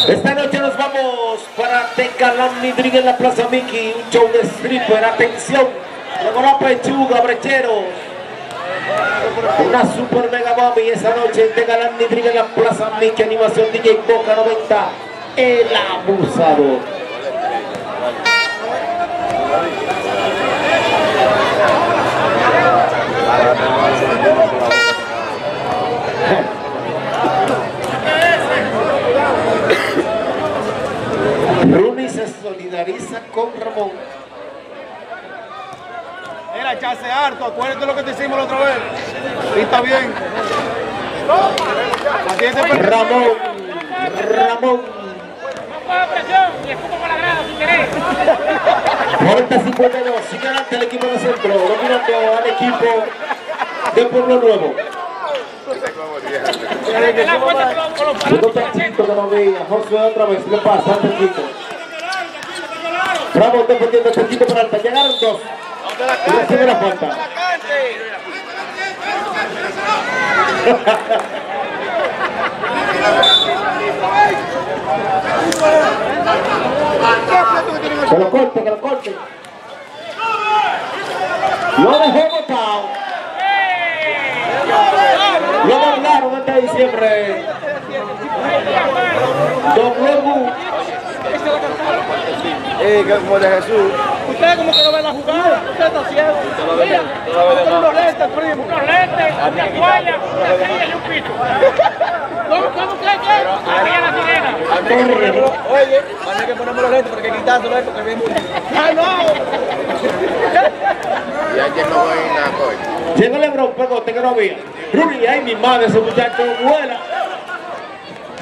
Esta noche nos para Tecalán Nidrig en la Plaza Mickey. Un show de stripper. Atención. Luego la pechuga, brecheros. Una super mega mami esa noche en Tecalán Nidrig en la Plaza Mickey. Animación DJ Boca 90. El abusador. Rooney se solidariza con Ramón. Mira, echarse harto. Acuérdate lo que te hicimos la otra vez. Sí, está bien. Atiende, pero- Ramón. Ramón. No y querer. 40-52. Sigue adelante el equipo de centro. Dominando al equipo de Pueblo Nuevo. Chachito que no veía. Josué otra vez. Le pasa a Chachito. Ramón defendiendo a Chachito por alta. Llegaron dos. La falta. (laughs) Que lo corte, que lo corte. Lo dejó botado. Lo doblaron este diciembre. W. Eh, como de Jesús. Usted como que no ve la jugada. Usted está ciego. Mira, con los lentes, primo. Unos lentes, una toalla, una silla y un pito. ¿Cómo, cómo que qué? Arriba la sirena. Oye, van a que ponemos los lentes porque hay que quitárselos porque ven muy. ¡Ah, no! Ya que no voy a coño. Llegó Lebron, pegote que no había. Rubí, ay mi madre, ese muchacho vuela.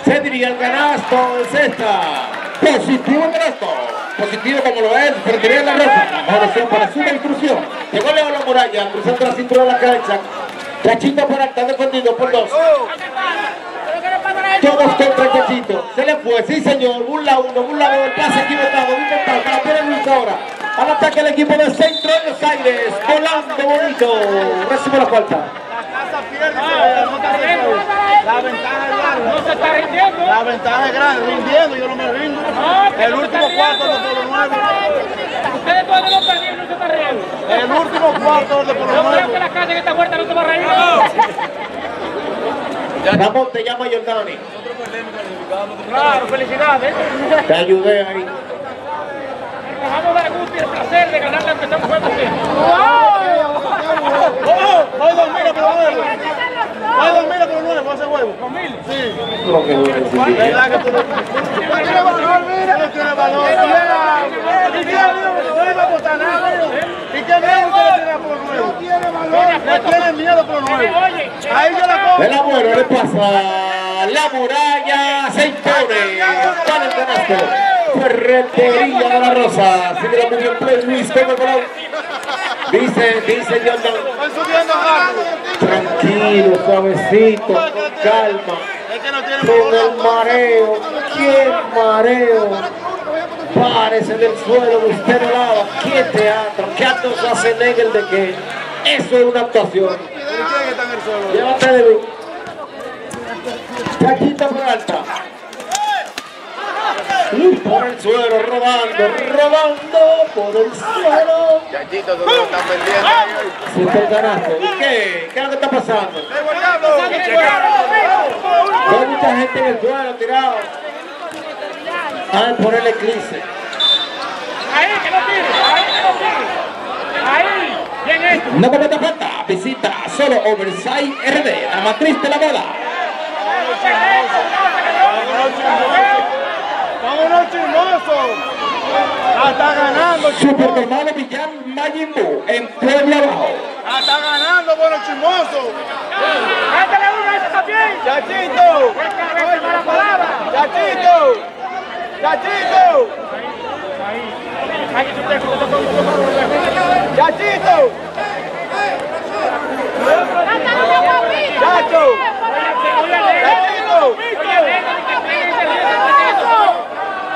Se diría el canasto en cesta. Positivo en esto. Positivo como lo es Ferretería La Rosa. Opción para su instrucción. Llegó Leo La Muralla, cruzando la cintura de la cancha. Chachito por alta, defendido por dos. Todos contra Chachito. Se le fue, sí señor. Burla uno, burla dos. El pase equivocado. Inventado. Para tiene Luis ahora. Al ataque el equipo del centro de los aires. Volando bonito. Recibe la falta. La ventaja es grande. No se está rindiendo. La ventaja es grande, rindiendo, yo no me rindo. El último cuarto de Polo Nuevo. Ustedes todavía no perdieron, no se está riendo. El último cuarto de Polo Yo creo que Nuevo. la casa en esta vuelta no se va a reír. Ramón te llama Jordani. Claro, felicidades. Te ayudé ahí. Vamos a dar gusto y el placer de ganarle aunque sea un juego dos mil por nuevo. Dos mil por nuevo, ese huevo. Con mil. Sí. Lo que duele, sí. ¿Verdad que tú no no tiene valor, mira? No tiene valor. ¿Y qué no iba a botar nada? ¿Y qué miedo usted le tiene por nuevo? Le tiene miedo por nuevo. Oye, Ahí yo la cojo. El abuelo le pasa la muralla, se impone para el canasto. Ferretería de la Rosa. Sigue la bien play Luis el balón. Dice, dice Jordan, tranquilo, suavecito, con calma. Con el mareo, ¿qué mareo? Párese del suelo, usted no lava. ¿Qué teatro? ¿Qué acto se hace Negel de que eso es una actuación? ¿Pero quién en el? Llévate de mí. Por alta. Por el suelo, rodando, rodando por el suelo. Chachito, tú no estás perdiendo. Si te ganaste. ¿Y qué? ¿Qué es lo que está pasando? Hay mucha gente en el suelo tirado. Ah, por el eclipse. ahí que lo tire, ahí que lo tire. Ahí, bien hecho. No cometa falta. Visita solo Oversight RD, la matriz de la boda. ¡Vámonos, chismoso! ¡La está ganando, Super chismoso! Hermano Villán Majin Buu en Puebla Abajo. ¡La está ganando, bueno, chismoso! Cántale uno a ese también. ¡Chachito! Mala palabra. ¡Chachito! ¡Chachito! ¡Chachito! ¡Chacho! ¡Chachito!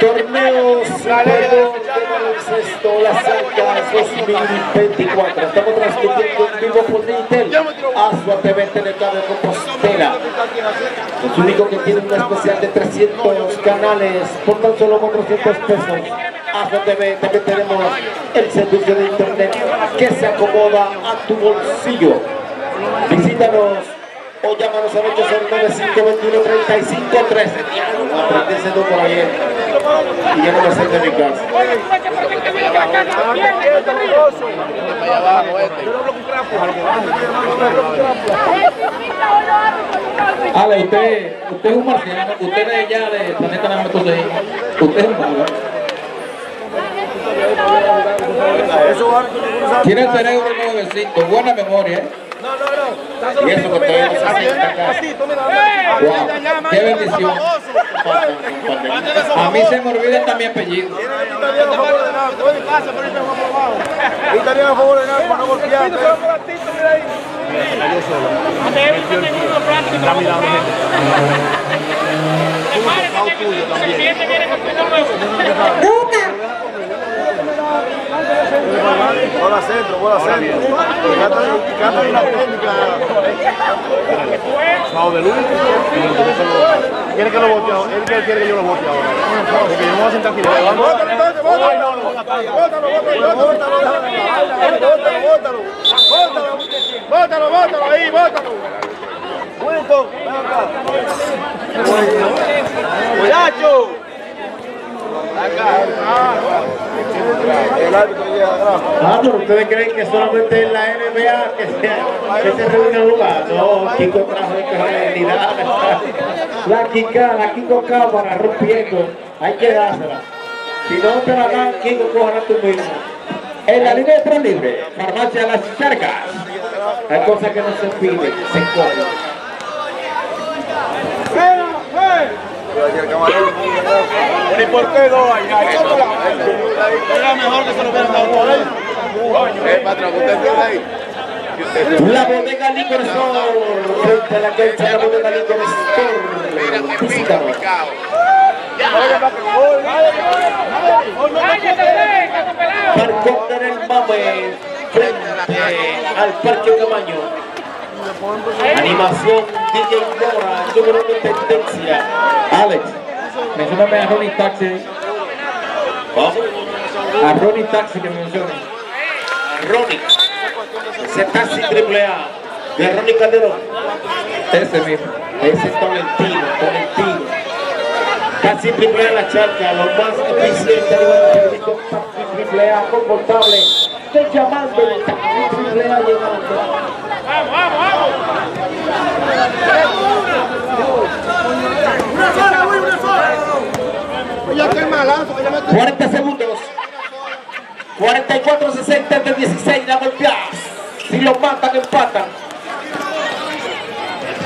Torneo Superior de Baloncesto Las Arcas 2024. Estamos transmitiendo en vivo por Nitel. Asua TV Telecable Compostela. Es único que tiene un especial de 300 canales por tan solo 400 pesos. Asua TV también tenemos el servicio de internet que se acomoda a tu bolsillo. Visítanos o llámanos al 809 521 3513 Diablo, aprendí ese número ayer y ya no me sé de mi casa. Ale, usted, usted es un marciano, usted es de planeta Namekusei. Usted es un mago. Tiene el cerebro nuevecito, buena memoria, ¿eh? Y eso que todavía no acá. Wow, qué bendición. A mí se me olvida hasta mi apellido. Italiano a favor de nada. Abajo. Italiano a favor de nada, para no golpearte. Bola centro, bola centro. Canta una técnica. De luz. Quiere que lo vote ahora. Él quiere que yo lo vote ahora. Porque yo me voy a sentar aquí. Bótalo, bótalo. Bótalo, bótalo, bótalo. Bótalo, bótalo. Bótalo, bótalo, ahí, bótalo. Wilton, ven acá. Muchacho. El árbitro llega atrás. Ah, pero ustedes creen que solamente en la NBA que se, que se reúne a jugar. No, Kiko trajo realidad. La Kika, la Kiko Cámara rompiendo. Hay que dársela. Si no te la dan, Kiko, cójala tú mismo. En la línea de tiro libre, farmacia Las Charcas. Hay cosas que no se piden, se comen. ¿Y por qué dos Era mejor que se lo hubieran dado por ahí. Eh, patrón, usted tiene ahí. La bodega Licor Store, frente a la cancha, la bodega Licor Store. Parcón en el mame, frente al Parque Camaño. Animación DJ Nora, número de tendencia. Alex, mencioname a Ronnie Taxi. Vamos, A Ronnie Taxi que me mencione. Ronnie. Ese taxi triple A de Ronnie Calderón. Ese mismo. Ese es Tolentino, Tolentino. Casi triple A la charca, lo más eficiente nivel periodístico, taxi triple A confortable. Estoy llamando el taxi triple A llegando. ¡Vamos, vamos, vamos! 40 segundos. 44 60 de 16 la golpeas. Si lo matan, empatan.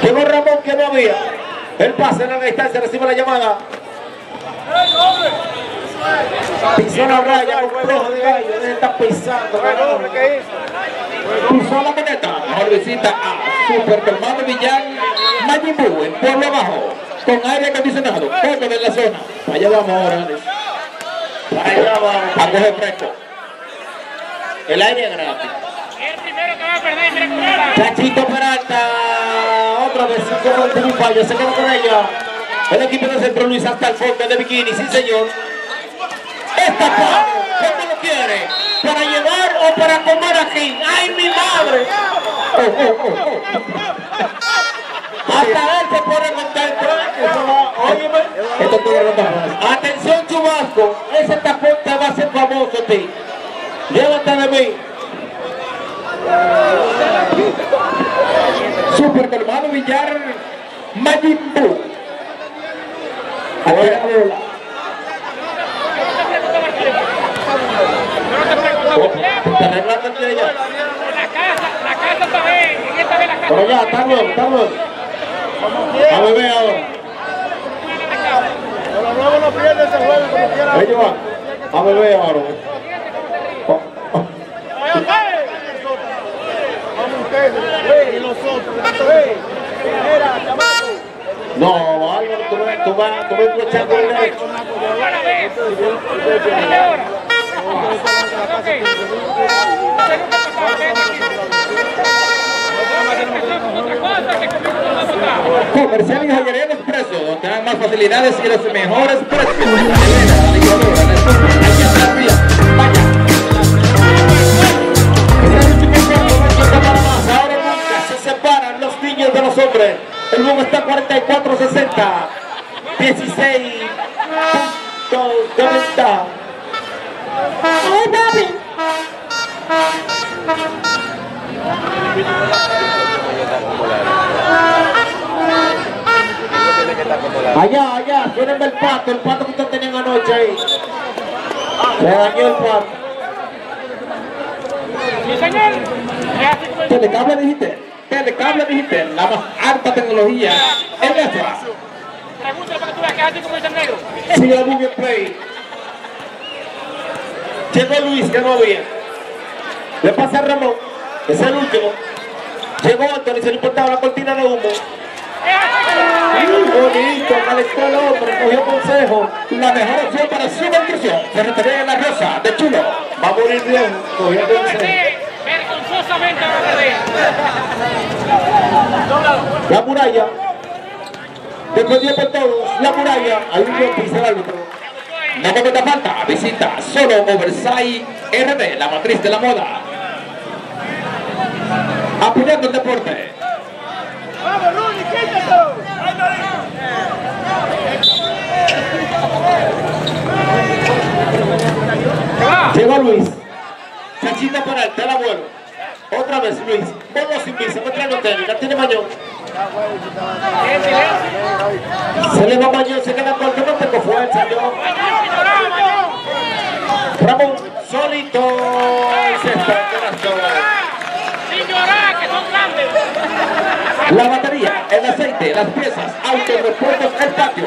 Llegó Ramón que no había. El pase en la distancia recibe la llamada. Pisó la raya con flojo de gallo. Deja de estar pisando. Cruzó la moneta. Mejor visita a Super Hermano Villán Mayimbu en Pueblo Bajo. Con aire acondicionado. Poco de la zona. Allá vamos ahora, allá vamos. A coger fresco. El aire es gratis. El primero que va a perder, mira. Chachito Peralta, otra vez sin gol de fallo, se queda con ella. El equipo de Centro Luis hasta el fondo de bikini, sí señor. Esta ¿cómo lo quiere? ¿Para llevar o para comer aquí? ¡Ay, mi madre! Oh, oh, oh. Hasta él se pone contento. óyeme. Esto. Atención, Chubasco, ese tapón te va a hacer famoso a ti. Llévate de mí. Super Hermano Villar la casa Por allá, está luego. A beber ahora. Pero luego no pierde ese juego como quiera. A beber ahora. No, Álvaro, tú tú vas, tú ves echando el derecho. Comercial y joyería expreso, donde hay más facilidades y los mejores precios. Los hombres. El mundo está 44-60. 16 puntos de ventaja. ¡Ay, papi! Allá, allá, tienen el pato, el pato que ustedes tenían anoche ahí. Se dañó el pato. Sí, señor. Es así como el- Telecable Digital. La más alta tecnología en nuestra. Pregúntale para que tú veas que es así como dice el negro. Sigue el Google Play. Llegó Luis, que no había. Le pasa a Ramón, que es el último. Llegó Anthony, se le importaba la cortina de humo. Muy bonito, calentó el hombre, cogió consejo. La mejor opción para su nutrición. Ferretería de la Rosa de Chulo. Va a morir bien, cogió consejo. La muralla. Defendió por todos. La muralla. Hay un piso el árbitro. No cometa falta. Visita solo Oversight RD, la matriz de la moda. Apoyando el deporte. Vamos, Luis. Chachita para el abuelo. Otra vez Luis. Vamos sin visa, no trae tenis, la tiene mañón. Se le va mañón, se queda corto, no tengo fuerza yo. Ramón solito se está. La batería, el aceite, las piezas, autos, repuestos, el patio.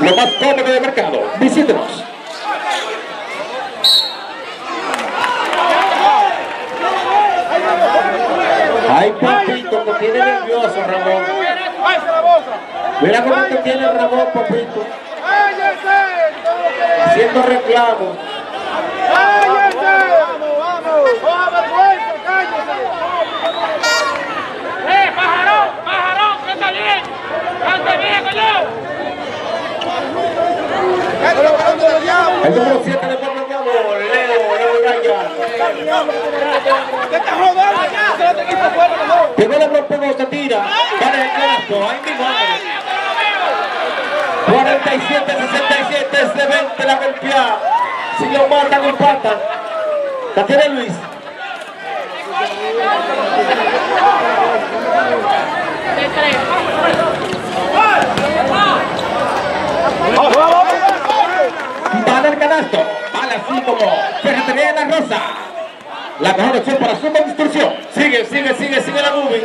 Lo más cómodo del mercado. Visítenos. Ay, papito, te tiene nervioso, Ramón. Mira cómo te tiene Ramón, papito. Haciendo reclamos. ¡Eh, pajarón! ¡Pajarón! ¡Canta bien! ¡Canta bien, coño! El número 7 de Pueblo Nuevo, Leo, Leo Raya. Llegó 47-67, es de 20 la golpeada. Si lo mata, compartan. La tiene Luis. Quitada el canasto. Vale así como ferretería de la rosa. La mejor opción para su construcción. Sigue, sigue, sigue, sigue la movie.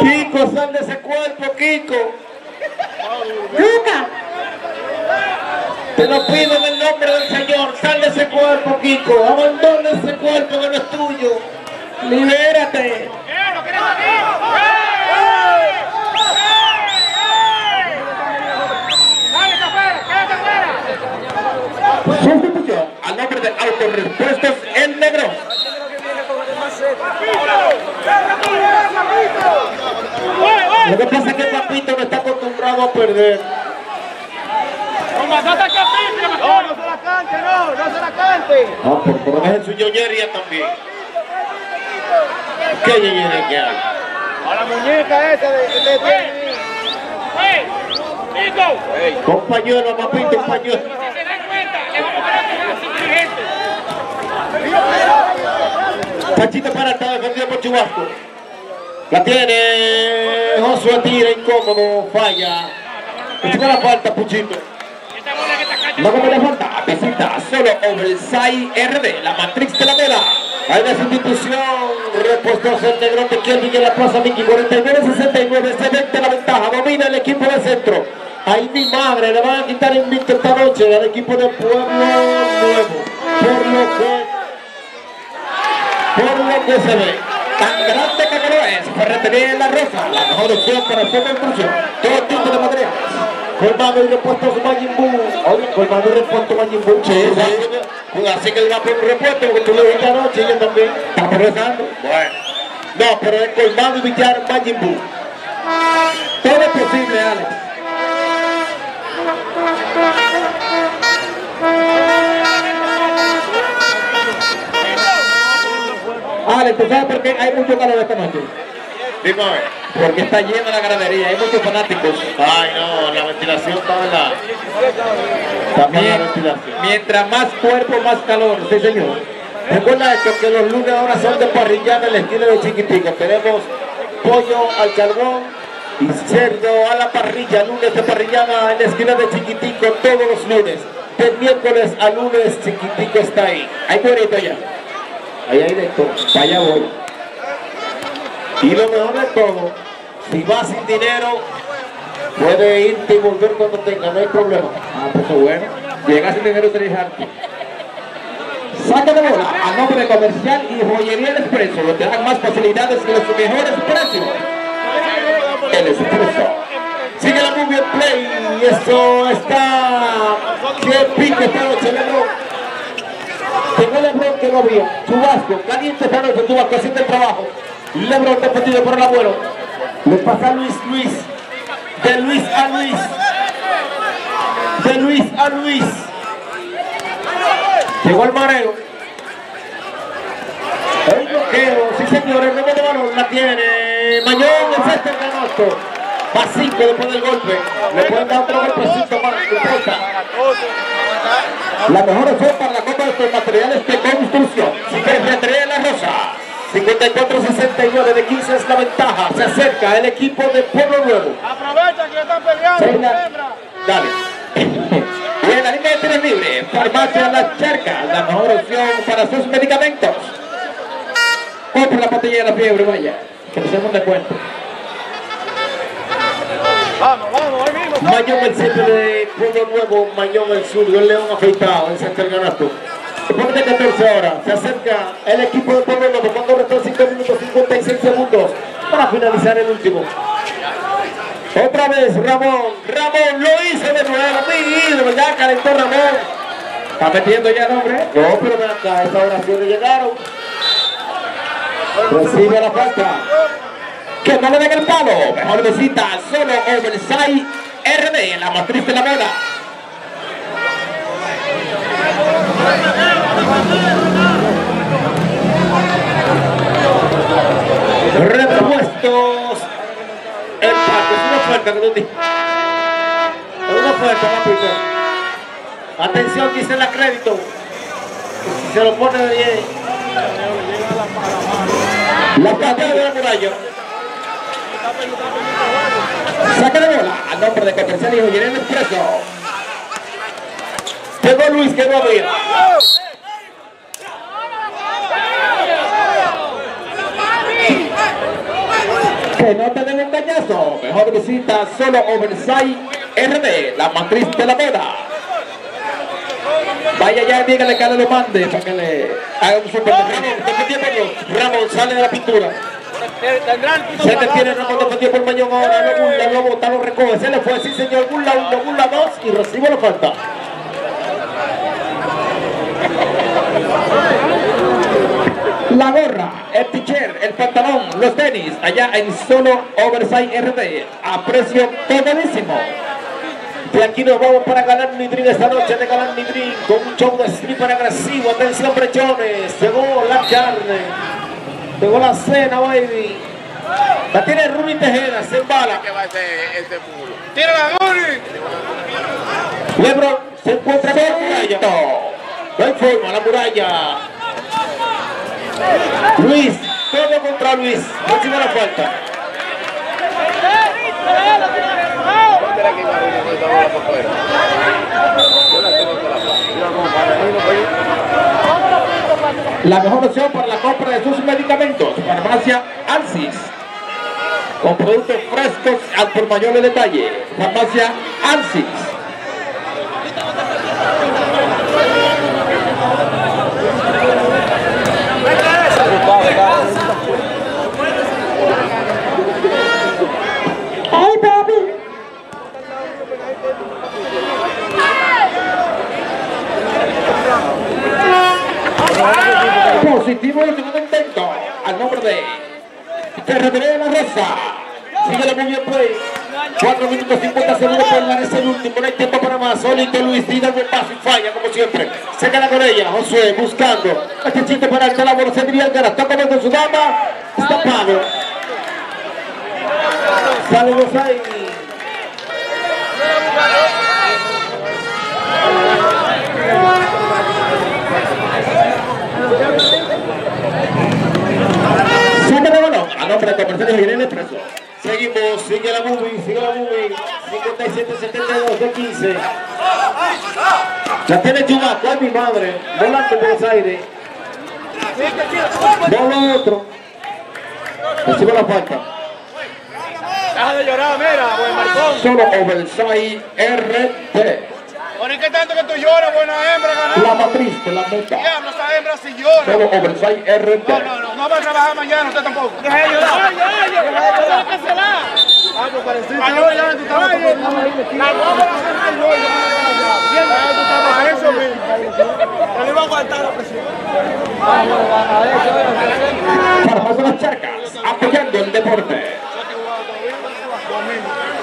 Kiko, sal de ese cuerpo, Kiko. Luca, Te lo pido en el nombre del Señor. Sal de ese cuerpo, Kiko. Abandona ese cuerpo que no es tuyo. Libérate. ¡Cállate afuera! ¡Cállate afuera! Sustitución al nombre de Autorepuestos El Negro. Lo que pasa es que Papito no está acostumbrado a perder. ¡Nos mandaste al capítulo, No, no se la cante, no, no se la cante. No, por, por lo menos en su ñoñería también. ¿Qué ñoñería que hay? A la muñeca esa de, de, de, ¡Eh! Pañuelo, papito, pañuelo. Si se dan cuenta, le vamos a poner a. Pachito para está defendido por Chubasco. La tiene Josué tira incómodo, falla. La falta, Puchito. No como le falta, visita solo Oversight RD, la matriz de la vela. Hay una sustitución, repuestos el negro de Kelvin en la plaza Miki, 49-69, se vende la ventaja, domina el equipo de centro. Ay mi madre, le van a quitar invicto esta noche al equipo de Pueblo Nuevo. Por lo que, por lo que se ve. Tan grande como lo es, Ferretería en la Rosa, la mejor opción para su construcción. Todo tipo de materiales. Colmado y repuestos Majin Buu. Oye, colmado y repuesto Majin Buu. Sí, sí. Así que él va por un repuesto, porque tú lo viste anoche y yo también. Está progresando. Bueno. No, pero es colmado y billar Majin Buu. Todo es posible, Alex. Alex, ¿tú sabes por qué hay mucho calor esta noche? Dime. Porque está llena la gradería, hay muchos fanáticos. Ay, no, la ventilación está la... También. Mientras más cuerpo, más calor, sí señor. Recuerda esto, que los lunes ahora son de parrillada en la esquina de Chiquitico. Tenemos pollo al carbón cerdo a la parrilla. Lunes de parrillada en la esquina de Chiquitico todos los lunes. De miércoles a lunes Chiquitico está ahí. Hay cuerito ya. Ahí hay de todo. Para allá voy. Y lo mejor de todo, si vas sin dinero, puedes irte y volver cuando tengas, no hay problema. Ah, pues bueno. Llegas sin dinero dejarte. Saca de bola a nombre de Comercial y Joyería El Expreso, donde te dan más facilidades y los mejores precios. El. Sigue la movie play y esto está... ¡Qué pico esta noche, Lebron! Tengo Lebron que no vio. Chubasco, caliente esta noche, Chubasco haciendo el trabajo. Lebron defendido por el abuelo. Le pasa a Luis Luis. De Luis a Luis. De Luis a Luis. Llegó el mareo. El bloqueo, sí señor, el de balón la tiene. Mañón, el césped canasto. Más 5 después del golpe. Le pueden dar otro golpecito más. La mejor opción para la compra de estos materiales de construcción. Ferretería La Rosa. 54-69 de 15 es la ventaja. Se acerca el equipo de Pueblo Nuevo. Aprovecha que están peleando. Dale. (laughs) Y en la línea de tiro libre, Farmacia La Charca, la mejor opción para sus medicamentos. Compra la patilla de la fiebre, vaya. Demos de cuenta. Vamos, vamos, ahí mismo. Mañón el centro de Pueblo Nuevo, Mañón el sur, el León afeitado, el centro del ganato. Después de 14 horas, se acerca el equipo de Pueblo Nuevo cuando restan 5 minutos 56 segundos para finalizar el último. Otra vez Ramón, Ramón lo hizo de nuevo, mi ídolo, ya calentó Ramón. ¿Está metiendo ya el hombre? No, pero acá, estas oraciones llegaron. Recibe la falta. Que no le den el palo. Mejor visita solo Oversight RD, la matriz de la moda. Repuestos. Es una di- Es una va Peter. Atención, dice la crédito. Si se lo pone de 10. La patada de la muralla. Saca de bola al nombre de Comercial y Joyería Expreso. Llegó Luis, que no había. Que no te den un cañazo. Mejor visita solo Oversight RD, la matriz de la moda. Vaya ya, dígale que le mande para que le haga un super Ramón, Ramón sale de la pintura. Se detiene Ramón defendido por Mañón ahora. Lo burla, lo bota, lo recoge. Se le fue, sí señor. Burla uno, burla dos y recibe la falta. La gorra, el t-shirt, el pantalón, los tenis, allá en solo Oversight RD, a precio comodísimo. De aquí nos vamos para Galán Nidrín esta noche de Galán Nidrín con un show de stripper agresivo. Atención, brechones. Llegó la carne. Llegó la cena, baby. La tiene Rumi Tejeda, se embala. ¿Qué va ese, ese mulo? Tira la Guri. Lebron se encuentra con la muralla. No hay forma, la muralla. Luis, todo contra Luis. Recibe la falta. La mejor opción para la compra de sus medicamentos, Farmacia Alcis. Con productos frescos al por mayor de detalle. Farmacia Alcis. Positivo el segundo intento. Al nombre de Ferretería de la Rosa. Síguele muy bien, play. 4 minutos 50 segundos ganar ese último. No hay tiempo para más. Solito Luis el buen paso y falla, como siempre. Se queda con ella. Josué buscando. Este chiste para el la bola. Se diría que la toca con su dama. Está Pablo. Saludos ahí. De Comercial y Joyería Expreso. Seguimos, sigue la movie, sigue la movie. 57-72 de 15. La tiene Chubaco, ay mi madre. Volando en Buenos Aires. Bola otro. Recibe la falta. Deja de llorar, mira, buen maricón. Solo Oversight RT. ¿Por qué tanto que tú lloras, buena hembra, ganando? La matriz de la muta. Diablo, esa hembra si llora. Solo Oversight RT. No, no, no, no va a trabajar mañana, usted tampoco. Deja de llorar. Ay, ay, ay, deja de llorar. Ah, pues pareciste. Ay, no, ya, tú estabas La vamos a cerrar yo, Bien, ya tú estabas a eso mismo. No le iba a aguantar la presión. Farmacia Las Charcas. Apoyando el deporte.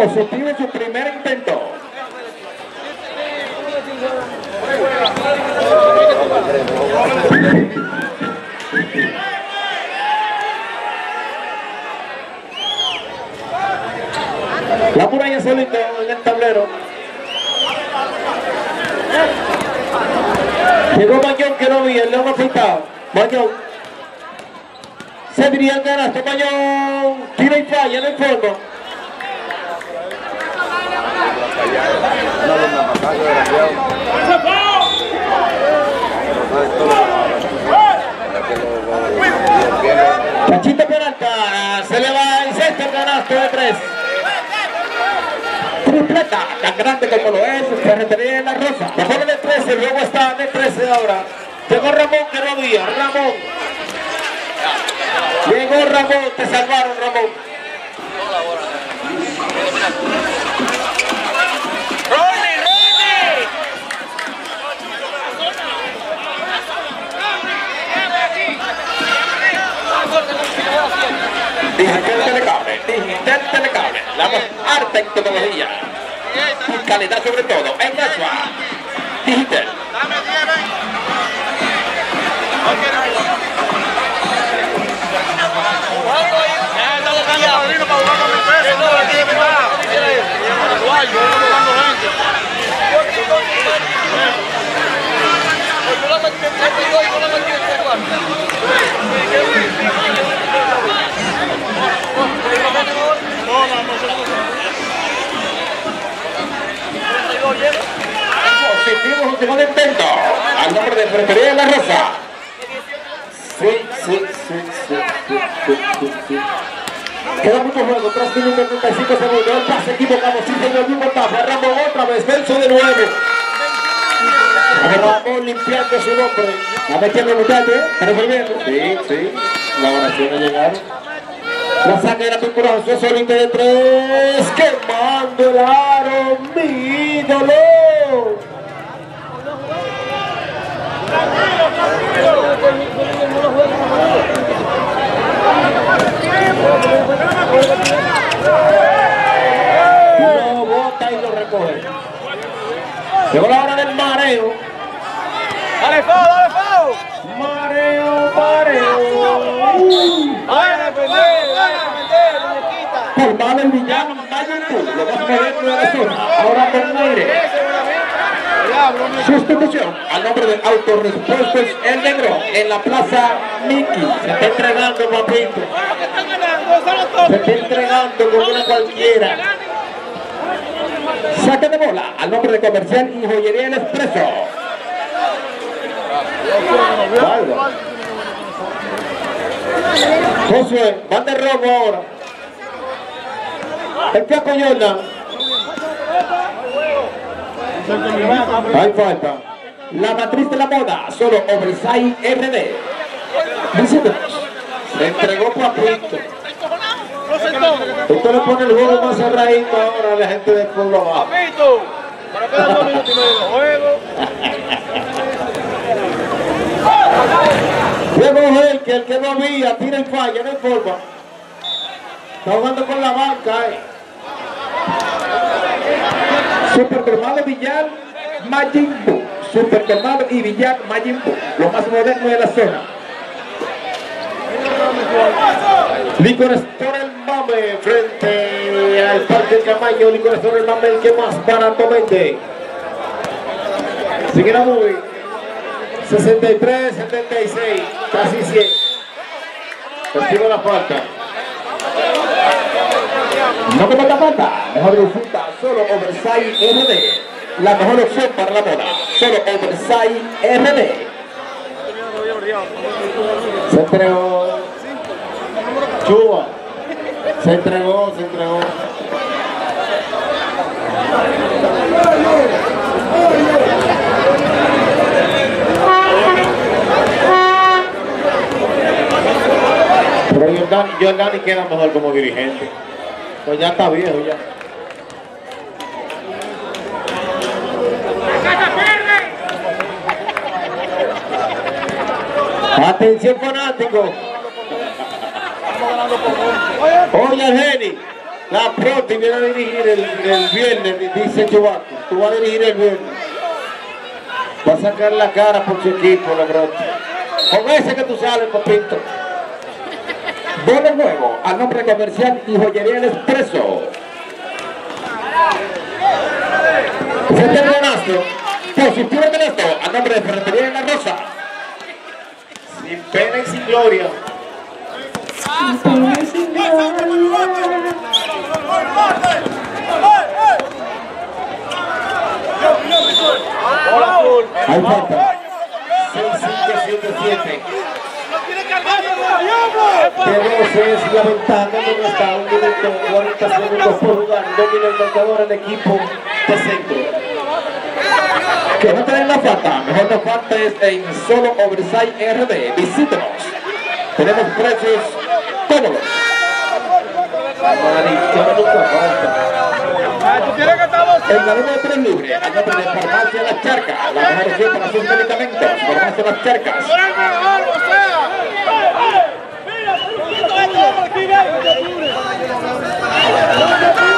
Positivo en su primer intento. La muralla solito en el tablero. Llegó Mañón que no vi, el león afeitado. Mañón. Se diría el canasto, Mañón. Tira y falla, no informa. Cachito Peralta, se le va el sexto canasto de tres. Tripleta, tan grande como lo es, Ferretería en la Rosa. La de 13, luego está de 13 ahora. Llegó Ramón que no había, Ramón. Llegó Ramón, te salvaron Ramón. Digital Telecable, Digital Telecable, la más alta en tecnología calidad sobre todo en Asua. Digital. Segundo intento. Al nombre de de la Rosa. Queda mucho juego, 3 minutos 35 segundos. El pase equivocado, sí señor, otra vez, Belso de nuevo. Ramón limpiando su nombre. La metiendo. ¿Está resolviendo? Sí, sí. La oración ha llegado. La saca de la pintura Josué Solito de tres. Quemando el aro, mi ídolo. Lo bota y lo recoge. Llegó la hora del mareo. Dale, Fao, dale, Fao. Mareo, mareo. Vaya a defender, vaya a defender, muñequita. Formado el villano Mayimbu, lo más moderno de la zona. Ahora con aire. Sustitución al de Autorepuestos El Negro en la Plaza Miki. Se está entregando, papito. Se está entregando con una cualquiera. Saque de bola al nombre de Comercial y Joyería El Expreso. Josué, van de robo ahora. El Jordan. Hay falta. La matriz de la moda, solo Oversize RD. Visítenos. Se entregó papito. Usted le pone el juego más cerradito ahora a la gente del pueblo abajo. Papito, para que dos minutos y medio de juego. Luego él, que el que no había, tira y falla, no hay forma. Está jugando con la banca, eh. Supercromado Villar Majin Supercromado y Villar Majin Buu. Lo más moderno de la zona. Licores por el mame frente al Parque Camayo. Licores por el mame, el que más barato vende. Sigue la movie. 63, 76, casi 100. Castigo la falta. No te mata falta. Mejor disfruta solo Oversize RD. La mejor opción para la moda. Solo Oversize RD. Se entregó. Chuba. Se entregó, se entregó. Pero Jordani, Jordani queda mejor como dirigente. Pues ya está viejo ya. Atención fanático. Oye, Jenny, la Proti viene a dirigir el, viernes, dice Chubaco. Tú vas a dirigir el viernes. Va a sacar la cara por su equipo, la Proti. Con ese que tú sales, papito. Bono nuevo a nombre comercial y joyería El Expreso. Al Bonastro, Positivo de esto a nombre de Ferretería de la Rosa. Sin pena y sin gloria. Hay falta. 6-5-7-7. Pero es la ventaja donde está un minuto 40 segundos por jugar. Domina el marcador el equipo de centro. Que no te den la falta. Mejor no faltes en solo Oversight RD. Visítenos. Tenemos precios cómodos. En la línea de tres libre, a nombre de Farmacia Las Charcas, la mejor opción para sus medicamentos. Farmacia Las Charcas. Sí,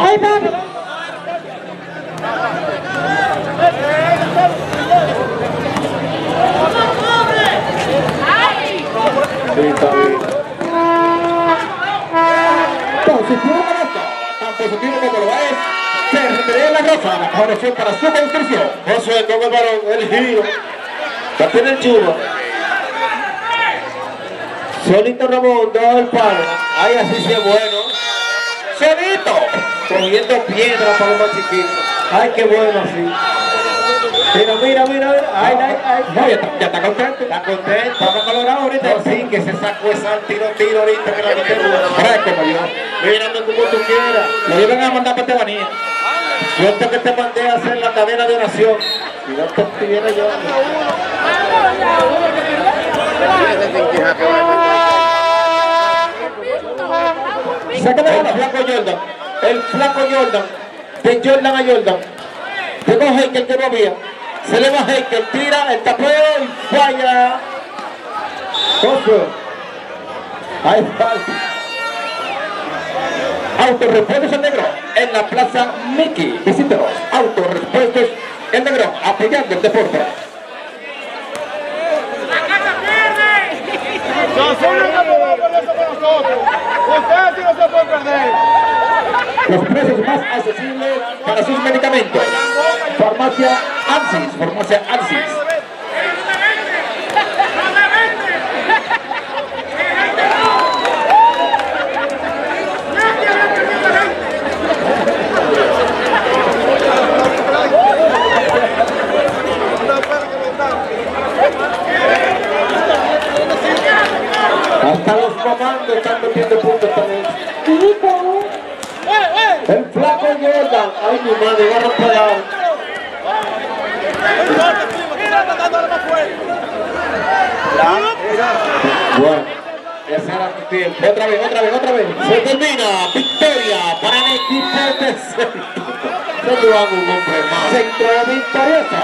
bien. Positivo. Tan positivo como lo es. Ferretería de la Rosa, la mejor opción para su construcción. Josué con el balón, el giro. La tiene el chuba. Solito Ramón, da el palo. Ay, así sí es bueno. Solito. Cogiendo piedra para los más chiquitos. Ay, qué bueno así. Mira, mira, mira, mira. Ay, ay, ay. No, ya está, ya está contento. Está contento. Está colorado ahorita. No, sí, que se sacó esa tiro, tiro ahorita que la metemos. Yo. Mírame como tú quieras. Lo iban a mandar para Tebanía. Suerte que te mandé a hacer la cadena de oración. Si no te estuviera yo. El bola. flaco Jordan. El flaco Jordan. De Jordan a Jordan. Llegó Heikel que no había. Se le va Heikel, tira el tapeo y falla. Josué. Hay falta. Autorepuestos en negro en la Plaza Mickey. Visítenos. Autorepuestos en negro apoyando el deporte. Perder eso con nosotros. Ustedes sí no se pueden perder. Los precios más accesibles para sus medicamentos. Farmacia Ansis. Farmacia Ansis. Comandos están metiendo puntos también. El flaco Jordan. Ay, mi madre, va a romper Bueno, ese era tu tiempo. Otra vez, otra vez, otra vez. Se termina. Victoria para el equipo de centro. No lo hago un hombre más. Centro victorioso.